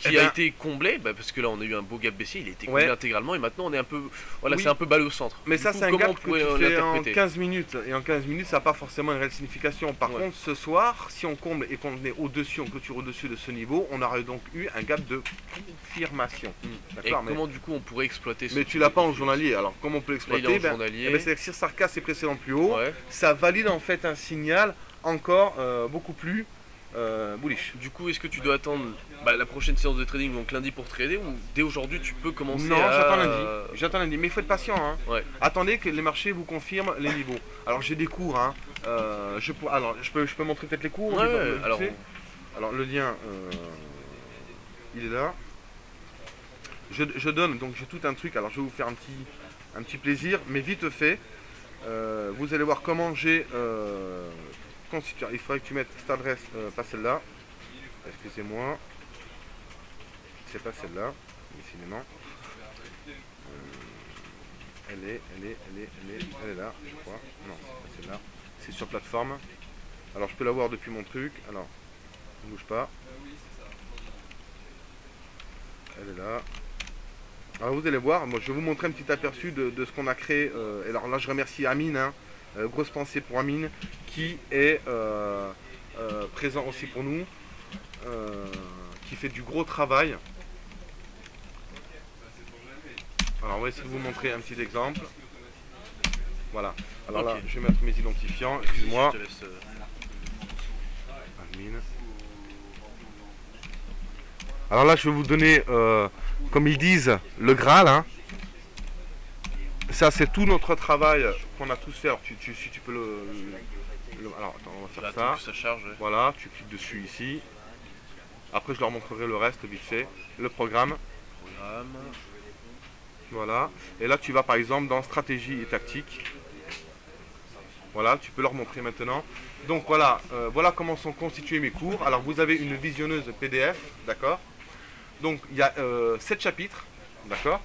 qui Eh a ben- été comblé, bah, parce que là on a eu un beau gap baissier, il a été comblé Ouais. intégralement et maintenant on est un peu, voilà, Oui. c'est un peu balle au centre. Mais Du ça, c'est un gap que pourrait, euh, tu fais en l'interpréter? 15 minutes. Et en 15 minutes, ça n'a pas forcément une réelle signification. Par Ouais. contre, ce soir, si on comble et qu'on est au-dessus, on clôture au-dessus de ce niveau, on aurait donc eu un gap de confirmation. Hmm. Et mais, comment du coup on pourrait exploiter ce mais tu l'as pas en journalier. Alors, comment on peut l'exploiter? En ben, journalier. eh ben, C'est-à-dire que si ça recasse ses précédents plus haut, Ouais. ça valide en fait un signal encore euh, beaucoup plus euh, bullish. Du coup, est-ce que tu dois attendre bah, la prochaine séance de trading, donc lundi pour trader, ou dès aujourd'hui tu peux commencer Non, à... j'attends lundi. J'attends lundi. Mais il faut être patient. Hein. Ouais. Attendez que les marchés vous confirment les niveaux. Alors j'ai des cours. Hein. Euh, je, peux, alors, je, peux, je peux montrer peut-être les cours. Ouais, ouais, alors, le lien, euh, il est là. Je, je donne, donc j'ai tout un truc. Alors je vais vous faire un petit, un petit plaisir, mais vite fait. Vous allez voir comment j'ai euh. Il faudrait que tu mettes cette adresse, euh, pas celle-là. Excusez-moi. C'est pas celle-là, décidément. Euh, elle est, elle est, elle est, elle est, elle est là, je crois. Non, c'est pas celle-là. C'est sur plateforme. Alors je peux la voir depuis mon truc. Alors, ne bouge pas. Elle est là. Alors vous allez voir, moi je vais vous montrer un petit aperçu de, ce qu'on a créé. Euh, et alors là je remercie Amine, hein. Euh, grosse pensée pour Amine, qui est euh, euh, présent aussi pour nous, qui fait du gros travail. Alors on va essayer de vous montrer un petit exemple. Voilà. Alors là je vais mettre mes identifiants, excuse-moi. Alors là, je vais vous donner, euh, comme ils disent, le Graal. hein. Ça, c'est tout notre travail qu'on a tous fait. Alors, tu, tu- si tu peux le, le- le- Alors, attends, on va faire ça. que ça charge. ouais. Voilà, tu cliques dessus ici. Après, je leur montrerai le reste vite fait. Le programme. Programme. Voilà. Et là, tu vas par exemple dans stratégie et tactique. Voilà, tu peux leur montrer maintenant. Donc voilà, euh, voilà comment sont constitués mes cours. Alors vous avez une visionneuse PDF, d'accord? Donc il y a 7 chapitres, d'accord?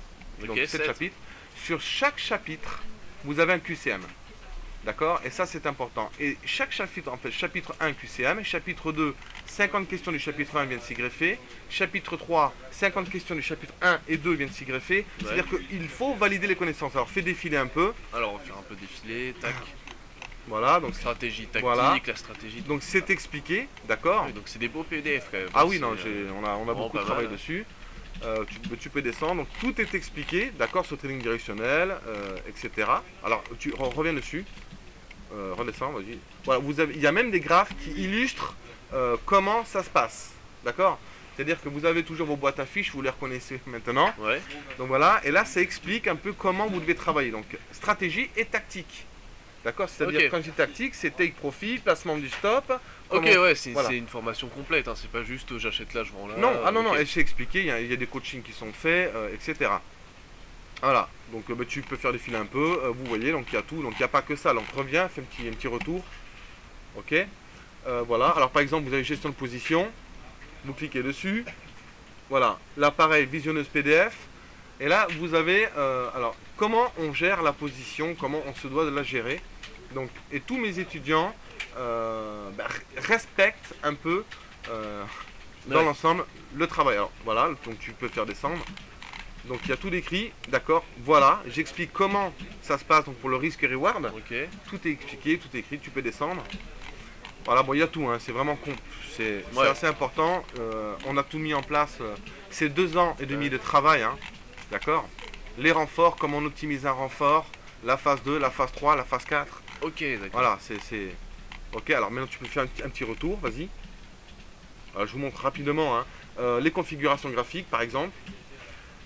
Donc 7 sept. chapitres. Sur chaque chapitre, vous avez un QCM. D'accord? Et ça, c'est important. Et chaque chapitre, en fait, chapitre 1, QCM, chapitre 2, 50 questions du chapitre 1 viennent s'y greffer, chapitre 3, 50 questions du chapitre 1 et 2 viennent s'y greffer. C'est-à-dire qu'il faut valider les connaissances. Alors, fais défiler un peu. Alors on va faire un peu défiler, tac. Voilà, donc Stratégie tactique, Voilà. la stratégie. donc c'est expliqué, d'accord? Oui, donc c'est des beaux PDF quand même. Ah oui, non, euh, on a, on a vraiment beaucoup travaillé dessus. Euh, tu, peux- tu peux descendre, donc tout est expliqué, d'accord, sur training directionnel, euh, etc. Alors, tu re- reviens dessus, euh, redescends, vas-y. Voilà, vous avez, il y a même des graphes qui illustrent comment ça se passe, d'accord? C'est-à-dire que vous avez toujours vos boîtes à fiches, vous les reconnaissez maintenant. Ouais, Donc voilà, et là, ça explique un peu comment vous devez travailler. Donc, stratégie et tactique. D'accord C'est-à-dire, quand je dis tactique, c'est take profit, placement du stop. ok, ouais, c'est voilà. une formation complète, hein, c'est pas juste euh, j'achète là, je vends là. Non, ah non, non, ok. elle s'est expliqué, il y, a- il y a des coachings qui sont faits, euh, etc. Voilà, donc euh, bah, tu peux faire défiler un peu, euh, vous voyez, donc il y a tout, donc il n'y a pas que ça, donc reviens, fais un petit, un petit retour. Ok? Euh, Voilà, alors par exemple, vous avez gestion de position, vous cliquez dessus, voilà, l'appareil visionneuse PDF, et là vous avez, euh, alors comment on gère la position, comment on se doit de la gérer? Donc, et tous mes étudiants euh, bah, respectent un peu euh, dans Ouais. l'ensemble le travail. Alors voilà, donc tu peux faire descendre. Donc il y a tout décrit, d'accord, voilà, j'explique comment ça se passe donc pour le risque et reward. Tout est expliqué, tout est écrit, tu peux descendre. Voilà, bon, il y a tout, hein, c'est vraiment con. C'est Ouais. assez important. euh, on a tout mis en place. c'est deux ans et demi de travail, hein, d'accord Les renforts, comment on optimise un renfort, la phase 2, la phase 3, la phase 4. Ok, d'accord. Voilà, c'est. Ok, alors maintenant tu peux faire un, petit- un petit retour, vas-y. Alors, je vous montre rapidement hein, euh, les configurations graphiques par exemple.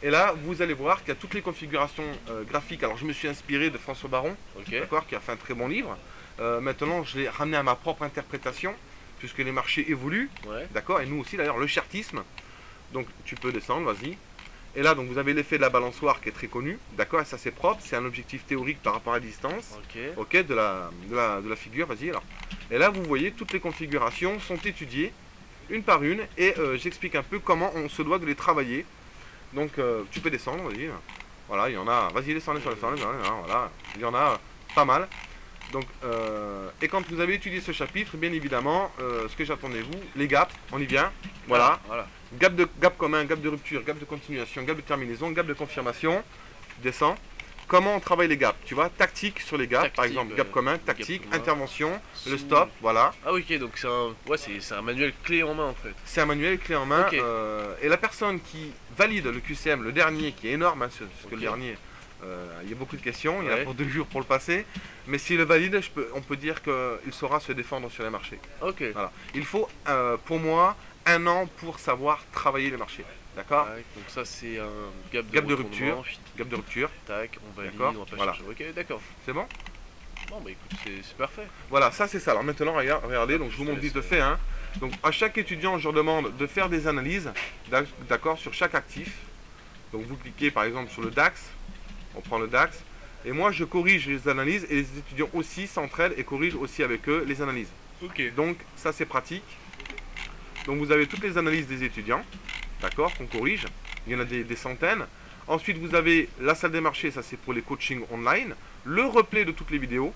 Et là, vous allez voir qu'il y a toutes les configurations euh, graphiques. Alors, je me suis inspiré de François Baron, d'accord, qui a fait un très bon livre. Euh, maintenant, je l'ai ramené à ma propre interprétation, puisque les marchés évoluent, ouais, d'accord, et nous aussi d'ailleurs, le chartisme. Donc, tu peux descendre, vas-y. Et là, donc, vous avez l'effet de la balançoire qui est très connu, d'accord, et ça c'est propre, c'est un objectif théorique par rapport à la distance ok, de la, de la, de la figure, vas-y alors. Et là, vous voyez, toutes les configurations sont étudiées, une par une, et euh, j'explique un peu comment on se doit de les travailler. Donc, euh, tu peux descendre, vas-y. Voilà, il y en a, vas-y, descends, descends, descends, voilà, il y en a pas mal. Donc, euh, et quand vous avez étudié ce chapitre, bien évidemment, euh, ce que j'attendais vous, les gaps, on y vient, voilà. voilà. Gap, de, gap commun, gap de rupture, gap de continuation, gap de terminaison, gap de confirmation. Tu descends. Comment on travaille les gaps Tu vois, tactique sur les gaps, par exemple, euh, gap commun, gap tactique, commun. intervention, le stop, voilà. Ah ok, donc c'est un, ouais, c'est un manuel clé en main en fait. C'est un manuel clé en main. Euh, et la personne qui valide le QCM, le dernier, qui est énorme, hein, parce que le dernier, euh, il y a beaucoup de questions, il y en a pour deux jours pour le passer. Mais s'il le valide, je peux, on peut dire qu'il saura se défendre sur les marchés. Ok. Voilà. Il faut, euh, pour moi, un an pour savoir travailler les marchés. D'accord donc ça c'est un gap de, Gap de rupture. Gap de rupture, Tac, on valide, on va pas voilà. chercher. Ok, d'accord. c'est bon Bon bah écoute, c'est parfait. Voilà, ça c'est ça. Alors maintenant, regarde- regardez, donc je vous montre vite laisse, fait. Hein. Donc à chaque étudiant, je leur demande de faire des analyses, d'ac- d'accord, sur chaque actif. Donc vous cliquez par exemple sur le DAX, on prend le DAX, et moi je corrige les analyses, et les étudiants aussi s'entraident et corrigent aussi avec eux les analyses. Donc ça c'est pratique. Donc vous avez toutes les analyses des étudiants, d'accord, qu'on corrige. Il y en a des, des centaines. Ensuite vous avez la salle des marchés, ça c'est pour les coachings online. Le replay de toutes les vidéos.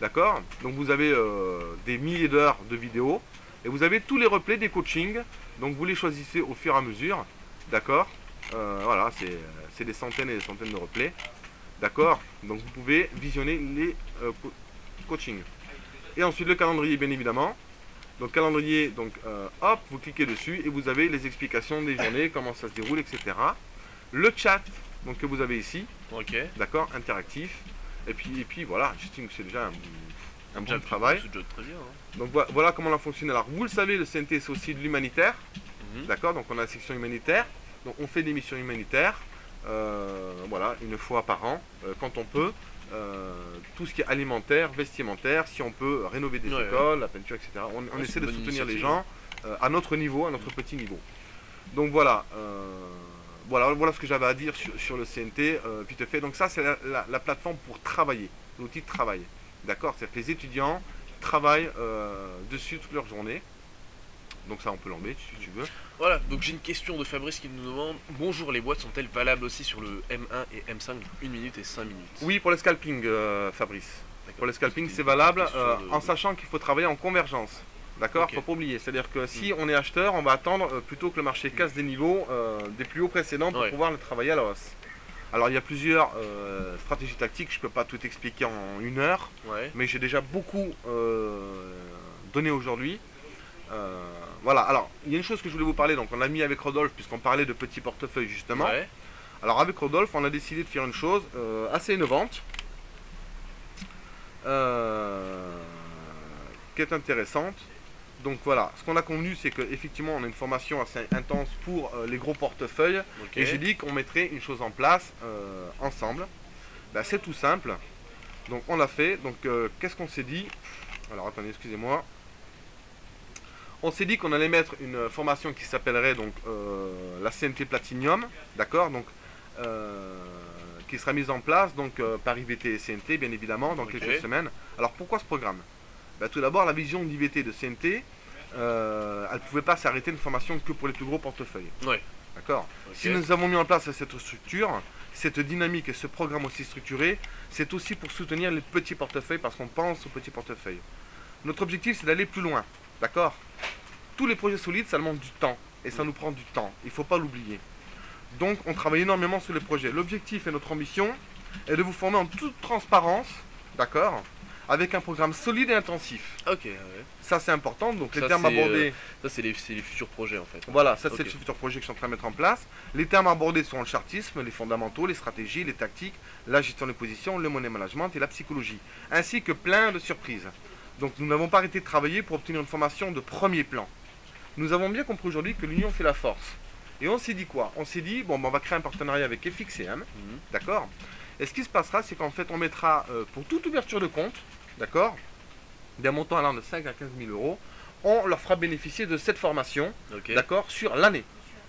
D'accord Donc vous avez euh, des milliers d'heures de vidéos. Et vous avez tous les replays des coachings. Donc vous les choisissez au fur et à mesure. D'accord Euh, Voilà, c'est c'est des centaines et des centaines de replays. D'accord Donc vous pouvez visionner les euh, co- coachings. Et ensuite le calendrier bien évidemment. Donc calendrier, donc euh, hop, vous cliquez dessus et vous avez les explications des journées, comment ça se déroule, etc. Le chat donc, que vous avez ici, Ok. d'accord, interactif. Et puis, et puis voilà, j'estime que c'est déjà un, bon travail. C'est déjà très bien. hein. Donc voi- voilà comment ça fonctionne. Alors vous le savez, le CNT c'est aussi de l'humanitaire, Mhm. d'accord Donc on a la section humanitaire. Donc on fait des missions humanitaires, voilà, une fois par an, euh, quand on peut. Euh, tout ce qui est alimentaire, vestimentaire, si on peut rénover des Ouais, écoles, la peinture, etc. On, on Ouais, c'est essaie de soutenir les gens euh, à notre niveau, à notre petit niveau. Donc voilà, euh, voilà, voilà ce que j'avais à dire sur, sur le CNT, euh, vite fait. Donc ça c'est la, la- la plateforme pour travailler, l'outil de travail. D'accord? C'est-à-dire que les étudiants travaillent euh, dessus toute leur journée. Donc ça, on peut l'embêter si tu veux. Voilà, donc j'ai une question de Fabrice qui nous demande Bonjour, les boîtes sont-elles valables aussi sur le M1 et M5 1 minute et 5 minutes? Oui, pour le scalping, euh, Fabrice. Pour le scalping, c'est valable euh, de- en sachant qu'il faut travailler en convergence. D'accord? Ok. Mm. Faut pas oublier. C'est-à-dire que si on est acheteur, on va attendre euh, plutôt que le marché casse des niveaux des plus hauts précédents pour Ouais. pouvoir le travailler à la hausse. Alors il y a plusieurs euh, stratégies tactiques, je peux pas tout expliquer en une heure, Ouais. mais j'ai déjà beaucoup euh, donné aujourd'hui. Euh, voilà, alors il y a une chose que je voulais vous parler, donc on l'a mis avec Rodolphe puisqu'on parlait de petits portefeuilles justement. Ouais. Alors avec Rodolphe, on a décidé de faire une chose euh, assez innovante, euh, qui est intéressante. Donc voilà, ce qu'on a convenu, c'est qu'effectivement, on a une formation assez intense pour euh, les gros portefeuilles. Et j'ai dit qu'on mettrait une chose en place euh, ensemble. Ben, c'est tout simple. Donc on l'a fait. Donc euh, qu'est-ce qu'on s'est dit? Alors attendez, excusez-moi. On s'est dit qu'on allait mettre une formation qui s'appellerait donc euh, la CNT Platinum, d'accord Donc euh, qui sera mise en place donc euh, par IVT et CNT bien évidemment dans quelques semaines. Alors pourquoi ce programme? Ben, Tout d'abord la vision d'IVT et de CNT, euh, elle ne pouvait pas s'arrêter une formation que pour les plus gros portefeuilles. Ouais. D'accord? Si nous avons mis en place cette structure, cette dynamique et ce programme aussi structuré, c'est aussi pour soutenir les petits portefeuilles parce qu'on pense aux petits portefeuilles. Notre objectif, c'est d'aller plus loin. D'accord? Tous les projets solides, ça demande du temps. Et ça nous prend du temps. Il ne faut pas l'oublier. Donc, on travaille énormément sur les projets. L'objectif et notre ambition est de vous former en toute transparence. D'accord? Avec un programme solide et intensif. Ok, ouais. Ça, c'est important. Donc, les Ça, termes euh, abordés. ça c'est les, les futurs projets en fait. Voilà, ça c'est Ok. le futur projet que je suis en train de mettre en place. Les termes abordés sont le chartisme, les fondamentaux, les stratégies, les tactiques, la gestion des positions, le money management et la psychologie, ainsi que plein de surprises. Donc nous n'avons pas arrêté de travailler pour obtenir une formation de premier plan. Nous avons bien compris aujourd'hui que l'union fait la force. Et on s'est dit quoi? On s'est dit, bon, ben, on va créer un partenariat avec FXCM, Mhm. d'accord? Et ce qui se passera, c'est qu'en fait, on mettra euh, pour toute ouverture de compte, d'accord? Des montants allant de 5 à 15 000 euros, on leur fera bénéficier de cette formation d'accord, sur l'année.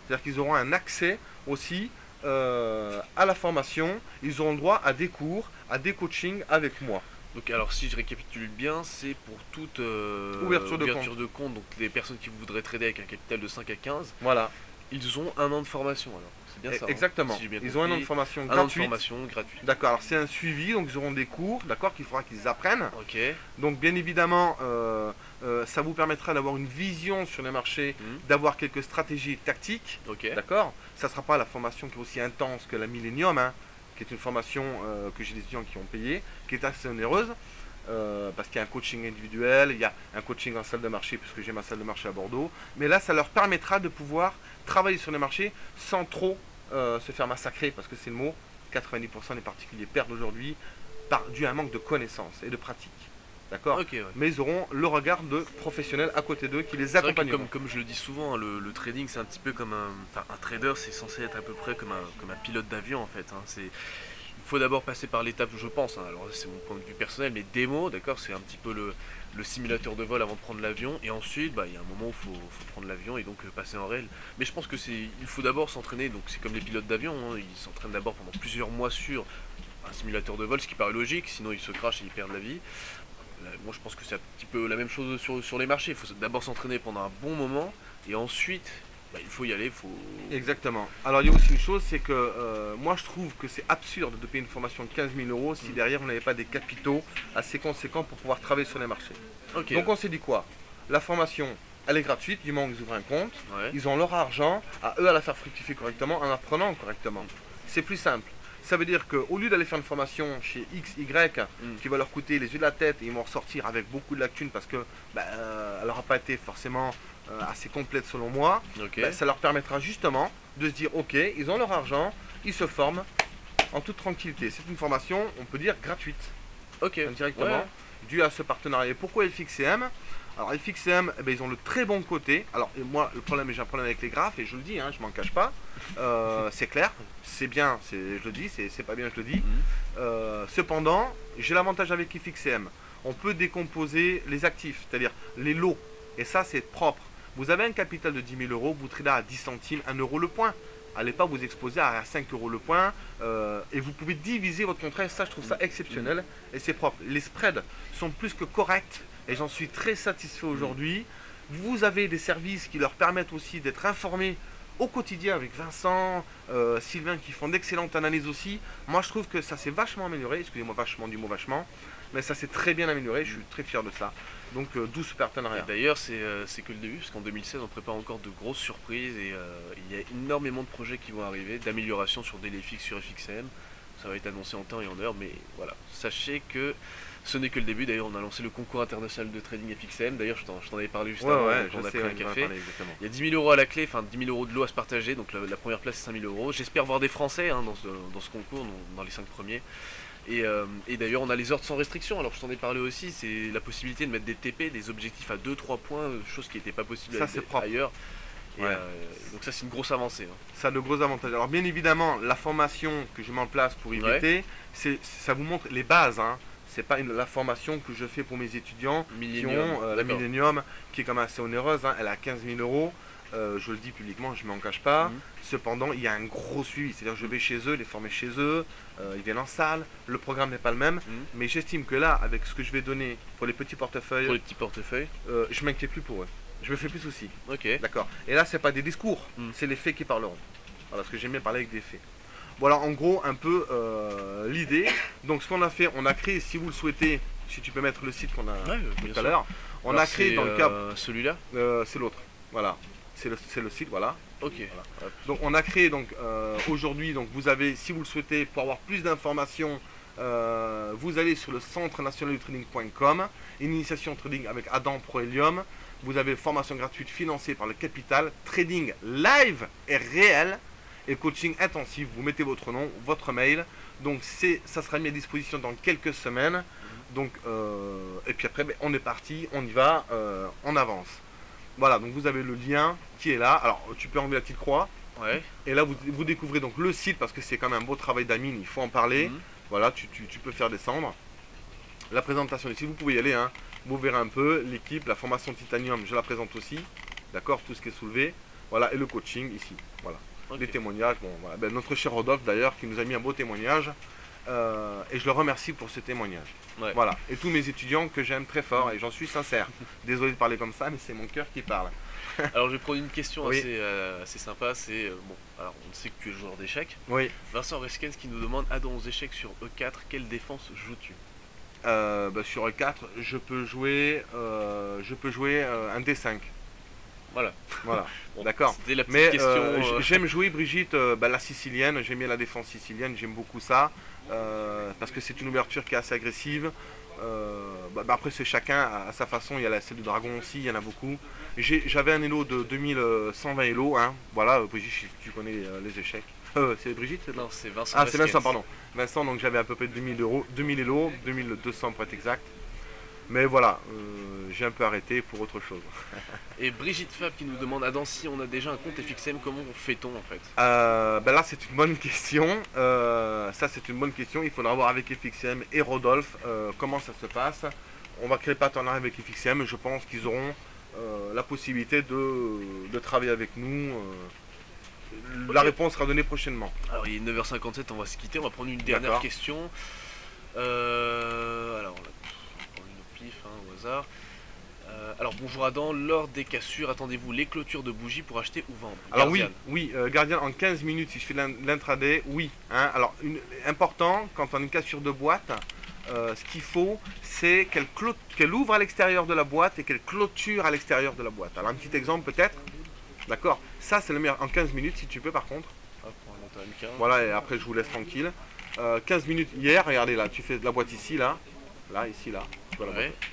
C'est-à-dire qu'ils auront un accès aussi euh, à la formation, ils auront le droit à des cours, à des coachings avec moi. Donc alors si je récapitule bien, c'est pour toute euh, Ouverture de de compte, donc les personnes qui voudraient trader avec un capital de 5 à 15, Voilà, ils ont un an de formation alors. C'est bien ça. hein, E- exactement. si j'ai bien ils ont un an de formation Un an de gratuite. formation gratuite. D'accord, alors c'est un suivi, donc ils auront des cours, d'accord, qu'il faudra qu'ils apprennent. Ok. Donc bien évidemment, euh, euh, ça vous permettra d'avoir une vision sur les marchés, Mhm. d'avoir quelques stratégies tactiques, Ok. d'accord Ça ne sera pas la formation qui est aussi intense que la Millennium, hein, qui est une formation euh, que j'ai des étudiants qui ont payé, qui est assez onéreuse. euh, parce qu'il y a un coaching individuel, il y a un coaching en salle de marché, puisque j'ai ma salle de marché à Bordeaux. Mais là, ça leur permettra de pouvoir travailler sur les marchés sans trop euh, se faire massacrer, parce que c'est le mot. 90% des particuliers perdent aujourd'hui dû à un manque de connaissances et de pratique. D'accord ouais. Mais ils auront le regard de professionnels à côté d'eux qui les accompagneront. comme, comme je le dis souvent, hein, le, le trading c'est un petit peu comme un, enfin, un trader, c'est censé être à peu près comme un, comme un pilote d'avion en fait. hein. C'est, il faut d'abord passer par l'étape, je pense. hein, alors c'est mon point de vue personnel, mais démo, d'accord, c'est un petit peu le, le simulateur de vol avant de prendre l'avion, et ensuite, bah, il y a un moment où il faut, faut prendre l'avion et donc euh, passer en réel. Mais je pense que c'est, il faut d'abord s'entraîner. Donc c'est comme les pilotes d'avion, hein, ils s'entraînent d'abord pendant plusieurs mois sur un simulateur de vol, ce qui paraît logique, sinon ils se crachent et ils perdent la vie. Là, moi je pense que c'est un petit peu la même chose sur, sur les marchés. Il faut d'abord s'entraîner pendant un bon moment et ensuite bah, il faut y aller. il Faut... Exactement. Alors il y a aussi une chose, c'est que euh, moi je trouve que c'est absurde de payer une formation de 15 000 euros si Mm. derrière vous n'avez pas des capitaux assez conséquents pour pouvoir travailler sur les marchés. Donc on s'est dit quoi? La formation, elle est gratuite du moment où ils ouvrent un compte. Ouais. Ils ont leur argent, à eux à la faire fructifier correctement en apprenant correctement. C'est plus simple. Ça veut dire qu'au lieu d'aller faire une formation chez X, Y, Mm. qui va leur coûter les yeux de la tête et ils vont ressortir avec beaucoup de lacunes parce que bah, euh, elle n'aura pas été forcément euh, assez complète selon moi, bah, ça leur permettra justement de se dire ok, ils ont leur argent, ils se forment en toute tranquillité. C'est une formation, on peut dire, gratuite ok. indirectement, Ouais. dû à ce partenariat. Pourquoi FXCM Alors FXCM, eh ben, ils ont le très bon côté. Alors moi, le problème, j'ai un problème avec les graphes, et je le dis, hein, je m'en cache pas. Euh, c'est clair, c'est bien, je le dis, c'est pas bien, je le dis. Mhm. Euh, cependant, j'ai l'avantage avec FXCM. On peut décomposer les actifs, c'est-à-dire les lots. Et ça, c'est propre. Vous avez un capital de 10 000 euros, vous tradez à 10 centimes, 1 euro le point. Allez pas vous exposer à 5 euros le point. euh, et vous pouvez diviser votre contrat. Et ça, je trouve ça exceptionnel. Et c'est propre. Les spreads sont plus que corrects. Et j'en suis très satisfait aujourd'hui. Vous avez des services qui leur permettent aussi d'être informés au quotidien avec Vincent, euh, Sylvain qui font d'excellentes analyses aussi. Moi, je trouve que ça s'est vachement amélioré. Excusez-moi vachement du mot vachement. Mais ça s'est très bien amélioré. Je suis très fier de ça. Donc, euh, d'où partenariat. D'ailleurs, c'est euh, c'est que le début, parce qu'en 2016, on prépare encore de grosses surprises et euh, il y a énormément de projets qui vont arriver, d'amélioration sur DLFX, sur FXM. Ça va être annoncé en temps et en heure, mais voilà. Sachez que ce n'est que le début. D'ailleurs, on a lancé le concours international de trading FXM. D'ailleurs, je t'en avais parlé juste Ouais, avant, ouais, quand on je a sais, pris ouais, un café. Il y a 10 000 euros à la clé, enfin 10 000 euros de lot à se partager, donc la, la première place c'est 5 000 euros. J'espère voir des Français hein, dans, ce, dans ce concours, dans, les 5 premiers. Et, euh, et d'ailleurs on a les ordres sans restriction, alors je t'en ai parlé aussi, c'est la possibilité de mettre des TP, des objectifs à 2-3 points, chose qui n'était pas possible Ça, à- c'est propre. ailleurs. Et, Ouais. euh, donc ça c'est une grosse avancée. hein. Ça a de gros avantages. Alors bien évidemment, la formation que je mets en place pour IVT, c'est ça vous montre les bases. Hein. C'est pas une- la formation que je fais pour mes étudiants qui ont euh, la. Millennium, qui est quand même assez onéreuse. hein. Elle a 15 000 euros. Euh, je le dis publiquement, je ne m'en cache pas. Mhm. Cependant, il y a un gros suivi. C'est-à-dire, je vais chez eux, les former chez eux. euh, ils viennent en salle. Le programme n'est pas le même. Mhm. Mais j'estime que là, avec ce que je vais donner pour les petits portefeuilles, Pour les petits portefeuilles. euh, je m'inquiète plus pour eux. Je me fais plus souci. Ok. D'accord. Et là, c'est pas des discours, Mm. c'est les faits qui parleront. Voilà, parce que j'aime bien parler avec des faits. Voilà, en gros, un peu euh, l'idée. Donc, ce qu'on a fait, on a créé, si vous le souhaitez, si tu peux mettre le site qu'on a Ouais, tout à l'heure, on Alors, a créé dans le cap, euh, Celui-là euh, c'est l'autre. Voilà, c'est le, c'est le site, voilà. Ok. Voilà. Donc, on a créé donc euh, aujourd'hui, donc vous avez, si vous le souhaitez, pour avoir plus d'informations, euh, vous allez sur le centre national du trading.com, initiation trading avec Adam Prohelium. Vous avez formation gratuite financée par le capital, trading live et réel et coaching intensif. Vous mettez votre nom, votre mail. Donc c'est, ça sera mis à disposition dans quelques semaines. Donc euh, et puis après, ben, on est parti, on y va, euh, on avance. Voilà, donc vous avez le lien qui est là. Alors tu peux enlever la petite croix. Ouais. Et là, vous, vous découvrez donc le site parce que c'est quand même un beau travail d'amine, il faut en parler. Mhm. Voilà, tu, tu- tu peux faire descendre. La présentation site, vous pouvez y aller. hein. Vous verrez un peu l'équipe, la formation titanium, je la présente aussi. D'accord, tout ce qui est soulevé. Voilà, et le coaching ici. Les témoignages. Bon, voilà. Ben, notre cher Rodolphe d'ailleurs qui nous a mis un beau témoignage. Euh, et je le remercie pour ce témoignage. Ouais. Voilà, et tous mes étudiants que j'aime très fort et j'en suis sincère. Désolé de parler comme ça, mais c'est mon cœur qui parle. Alors je vais prendre une question Oui. assez, euh, assez sympa, c'est euh, bon, alors on sait que tu es joueur d'échecs. Oui. Vincent Reskens qui nous demande à dans aux échecs sur E4, quelle défense joues-tu? Bah, sur E4, je peux jouer, je peux jouer un D5. Voilà. Voilà. Bon, D'accord. C'était la petite Mais question. euh, euh, j'aime jouer Brigitte, euh, bah, la sicilienne. J'aime bien la défense sicilienne. J'aime beaucoup ça euh, parce que c'est une ouverture qui est assez agressive. Bah, bah, après, c'est chacun à, sa façon. Il y a la celle du dragon aussi. Il y en a beaucoup. J'avais un elo de 2120 elo. Hein. Voilà, Brigitte, si tu connais les échecs. Euh, c'est Brigitte Non, c'est Vincent. Ah, c'est. Vincent, pardon. Vincent, donc j'avais à peu près 2000 euros, 2000 élos, 2200 pour être exact. Mais voilà, euh, j'ai un peu arrêté pour autre chose. Et Brigitte Fab qui nous demande à si on a déjà un compte FXM, comment fait-on en fait? Euh, ben là, c'est une bonne question. Euh, ça, c'est une bonne question. Il faudra voir avec FXM et Rodolphe comment ça se passe. On va créer partenariat avec FXM. Je pense qu'ils auront la possibilité de, de travailler avec nous. La réponse sera donnée prochainement. Alors il est 9h57, on va se quitter, on va prendre une dernière question. Alors, on va prendre une au pif, hein, au hasard. Euh, alors bonjour Adam, lors des cassures, attendez-vous les clôtures de bougies pour acheter ou vendre? Alors oui, Guardian. oui, euh, Guardian en 15 minutes, si je fais l'in- l'intraday, oui. hein. Alors, une- important, quand on a une cassure de boîte, euh, ce qu'il faut, c'est qu'elle ouvre à l'extérieur de la boîte et qu'elle clôture à l'extérieur de la boîte. Alors, un petit exemple peut-être? D'accord Ça, c'est le meilleur. En 15 minutes, si tu peux, par contre. Hop, on va monter à M15. Voilà, et après, je vous laisse tranquille. Euh, 15 minutes hier, regardez là, tu fais de la boîte ici, là. Là, ici, là. Tu vois la Ouais. boîte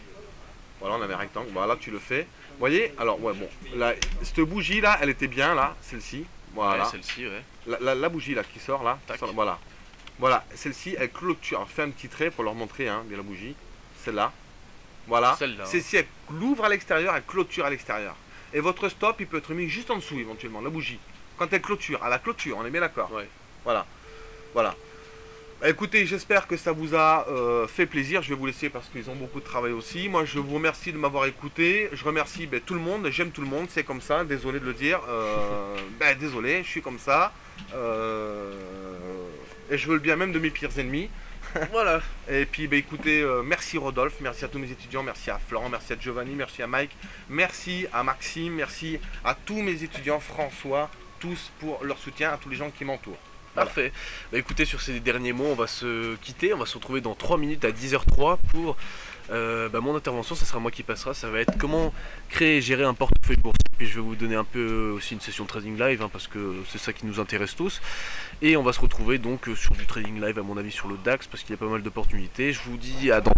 Voilà, on avait un rectangle. Voilà, tu le fais. Vous voyez Alors, ouais, bon. Là, cette bougie, là, elle était bien, là, celle-ci. Voilà. Ouais, celle-ci, ouais. La, la- la bougie là qui sort là, Tac. sort- voilà. Voilà, celle-ci elle clôture. Alors, fais un petit trait pour leur montrer hein, bien la bougie. Celle-là. Voilà. Celle-là. Celle-ci elle ouvre à l'extérieur, elle clôture à l'extérieur. Et votre stop il peut être mis juste en dessous éventuellement, la bougie. Quand elle clôture, à la clôture, on est bien d'accord. Ouais. Voilà. Voilà. Bah, Écoutez, j'espère que ça vous a euh, fait plaisir. Je vais vous laisser parce qu'ils ont beaucoup de travail aussi. Moi, je vous remercie de m'avoir écouté. Je remercie ben, tout le monde. J'aime tout le monde. C'est comme ça. Désolé de le dire. Euh, ben, désolé, je suis comme ça. euh, et je veux le bien même de mes pires ennemis. Voilà. Et puis bah, écoutez, merci Rodolphe, merci à tous mes étudiants, merci à Florent, merci à Giovanni, merci à Mike, merci à Maxime, merci à tous mes étudiants, François, tous pour leur soutien, à tous les gens qui m'entourent. Parfait. Bah écoutez, sur ces derniers mots, on va se quitter. On va se retrouver dans 3 minutes à 10h03 pour euh, bah, mon intervention. Ça sera moi qui passera. Ça va être comment créer et gérer un portefeuille boursier. Puis je vais vous donner un peu aussi une session trading live hein, parce que c'est ça qui nous intéresse tous. Et on va se retrouver donc sur du trading live, à mon avis, sur le DAX parce qu'il y a pas mal d'opportunités. Je vous dis à dans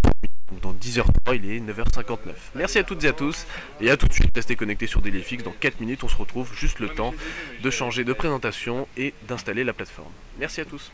donc dans 10h03, il est 9h59. Merci à toutes et à tous, et à tout de suite, restez connectés sur DailyFix. Dans 4 minutes, on se retrouve juste le temps de changer de présentation et d'installer la plateforme. Merci à tous.